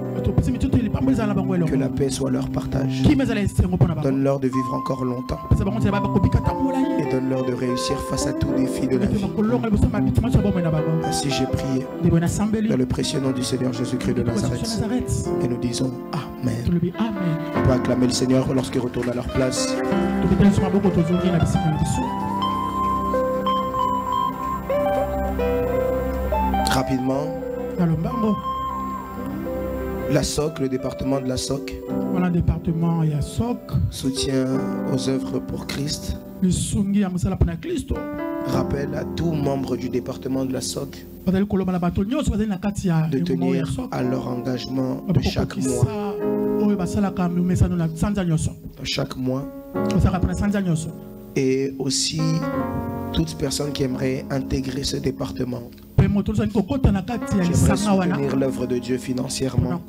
Que la paix soit leur partage. Donne-leur de vivre encore longtemps. Et donne-leur de réussir face à tout défi de la vie. Ainsi j'ai prié dans le précieux nom du Seigneur Jésus-Christ de Nazareth. Et nous disons Amen. On peut acclamer le Seigneur lorsqu'ils retournent à leur place. Rapidement. La SOC, le département de la SOC, voilà, département a SOC, soutient aux œuvres pour Christ. Rappelle à tout membre du département de la SOC de tenir à leur engagement de chaque mois. Chaque mois. Et aussi toute personne qui aimerait intégrer ce département. Soutenir l'œuvre de Dieu financièrement.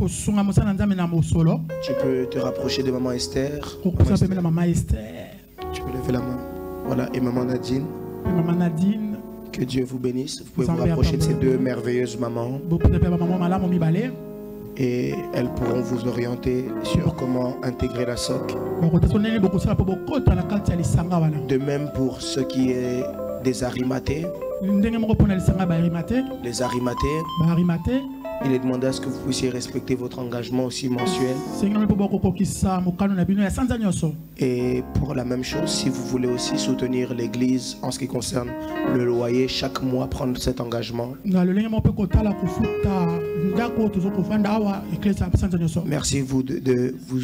Tu peux te rapprocher de maman Esther. Tu peux lever la main. Voilà, et maman Nadine. Maman Nadine. Que Dieu vous bénisse. Vous pouvez vous rapprocher de ces deux merveilleuses mamans. Et elles pourront vous orienter sur comment intégrer la SOC. De même pour ce qui est des arimatés. Les arimatés. Il est demandé à ce que vous puissiez respecter votre engagement aussi mensuel. Et pour la même chose, si vous voulez aussi soutenir l'église en ce qui concerne le loyer, chaque mois prendre cet engagement. Merci vous de, vous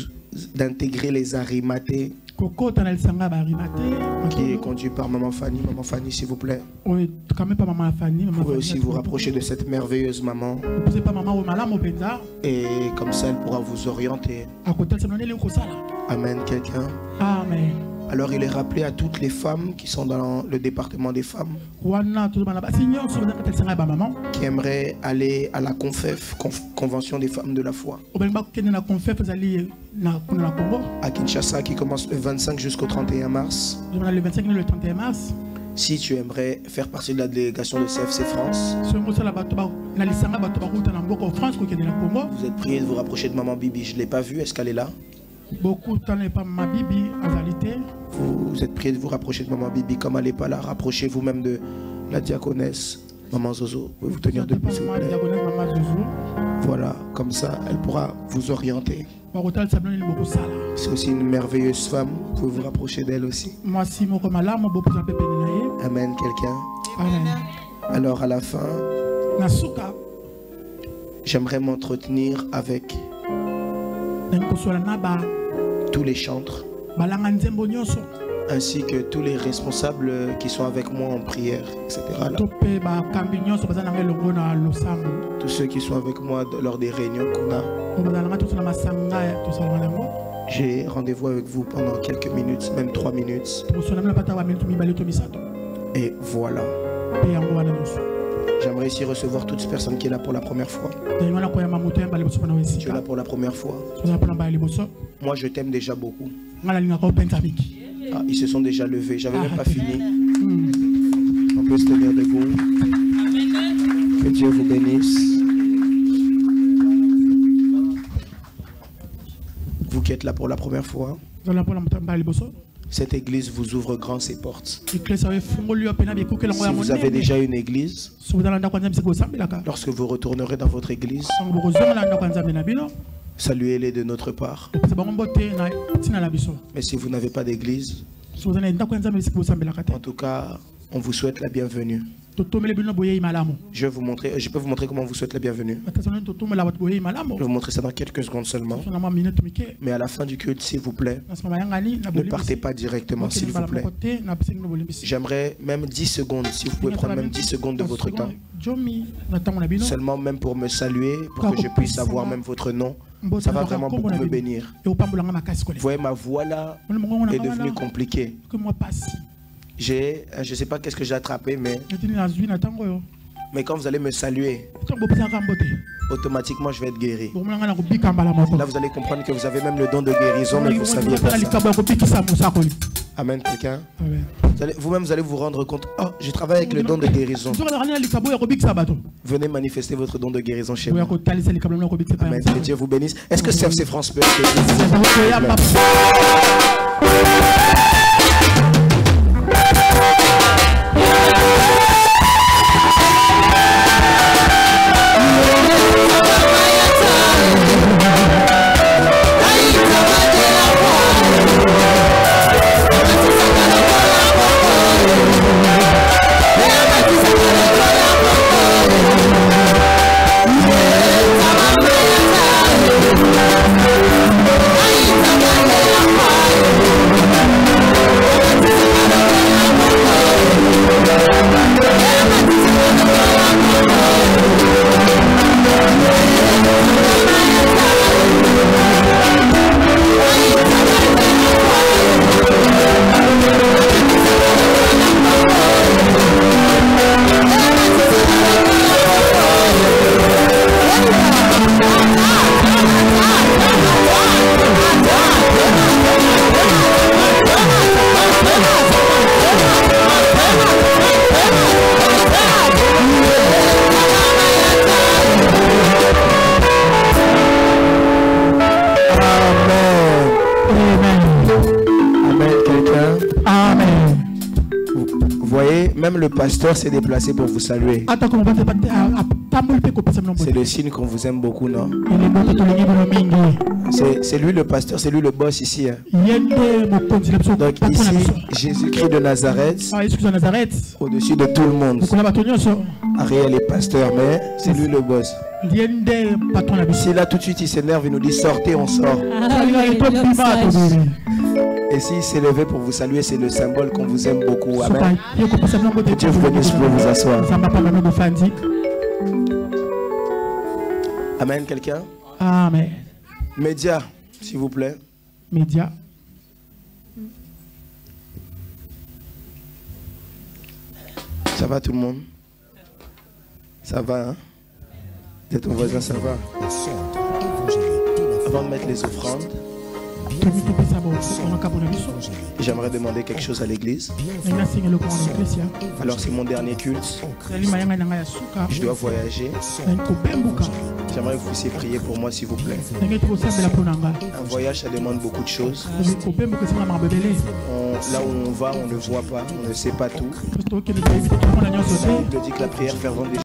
d'intégrer les arimatés qui est conduit par Maman Fanny. Maman Fanny, s'il vous plaît. Vous pouvez aussi vous rapprocher de cette merveilleuse maman. Et comme ça, elle pourra vous orienter. Amen, quelqu'un. Amen. Alors il est rappelé à toutes les femmes qui sont dans le département des femmes. Qui aimeraient aller à la CONFEF, Convention des femmes de la foi, à Kinshasa qui commence le 25 jusqu'au 31 mars. Si tu aimerais faire partie de la délégation de CFC France, vous êtes prié de vous rapprocher de maman Bibi. Je ne l'ai pas vue. Est-ce qu'elle est là? Vous êtes prié de vous rapprocher de maman Bibi. Comme elle n'est pas là, rapprochez vous-même de la diaconesse. Maman Zozo, pouvez vous tenir debout vous. Voilà, comme ça, elle pourra vous orienter. C'est aussi une merveilleuse femme. Vous pouvez vous rapprocher d'elle aussi. Amen, quelqu'un. Alors à la fin, j'aimerais m'entretenir avec tous les chantres ainsi que tous les responsables qui sont avec moi en prière, etc. Tous ceux qui sont avec moi lors des réunions qu'on a. J'ai rendez-vous avec vous pendant quelques minutes, même trois minutes. Et voilà. J'aimerais ici recevoir toute personne qui est là pour la première fois. Tu es là pour la première fois. Moi, je t'aime déjà beaucoup. Ah, ils se sont déjà levés. J'avais même pas fini. On peut se tenir debout. Que Dieu vous bénisse. Vous qui êtes là pour la première fois. Cette église vous ouvre grand ses portes. Si vous avez déjà une église, lorsque vous retournerez dans votre église, saluez-les de notre part. Mais si vous n'avez pas d'église, en tout cas, on vous souhaite la bienvenue. Je vais vous montrer, je peux vous montrer comment vous souhaite la bienvenue. Je vais vous montrer ça dans quelques secondes seulement. Mais à la fin du culte, s'il vous plaît, ne partez pas directement, s'il vous plaît. J'aimerais même 10 secondes, si vous pouvez prendre même 10 secondes de votre temps. Seulement même pour me saluer, pour que je puisse savoir même votre nom. Ça va vraiment beaucoup me bénir. Vous voyez, ma voix là est devenue compliquée. J'ai, euh, je ne sais pas qu'est-ce que j'ai attrapé, mais. Mais quand vous allez me saluer, automatiquement je vais être guéri. Là, vous allez comprendre que vous avez même le don de guérison, mais vous ne saviez pas. Ça. Amen, quelqu'un? Vous-même, vous allez vous rendre compte. Oh, je travaille avec le don de guérison. Venez manifester votre don de guérison chez moi. Amen. Que Dieu vous bénisse. Est-ce que CFC France peut pasteur s'est déplacé pour vous saluer. C'est le signe qu'on vous aime beaucoup, non? C'est lui le pasteur, c'est lui le boss ici. Hein. Donc ici, Jésus-Christ de Nazareth, ah, au-dessus de tout le monde. Ariel est pasteur, mais c'est lui le boss. Si là tout de suite il s'énerve, il nous dit sortez, on sort. Et s'il s'est levé pour vous saluer, c'est le symbole qu'on vous aime beaucoup. Amen. Que Dieu vous bénisse, pour vous asseoir. Amen, quelqu'un? Amen. Média, s'il vous plaît. Média. Ça va tout le monde? Ça va, hein? T'es ton voisin, ça va Avant de mettre les offrandes, J'aimerais demander quelque chose à l'église. Alors c'est mon dernier culte. Je dois voyager. J'aimerais que vous puissiez prier pour moi s'il vous plaît. Un voyage ça demande beaucoup de choses. là où on va, on ne voit pas, on ne sait pas tout. On dit que la prière fervente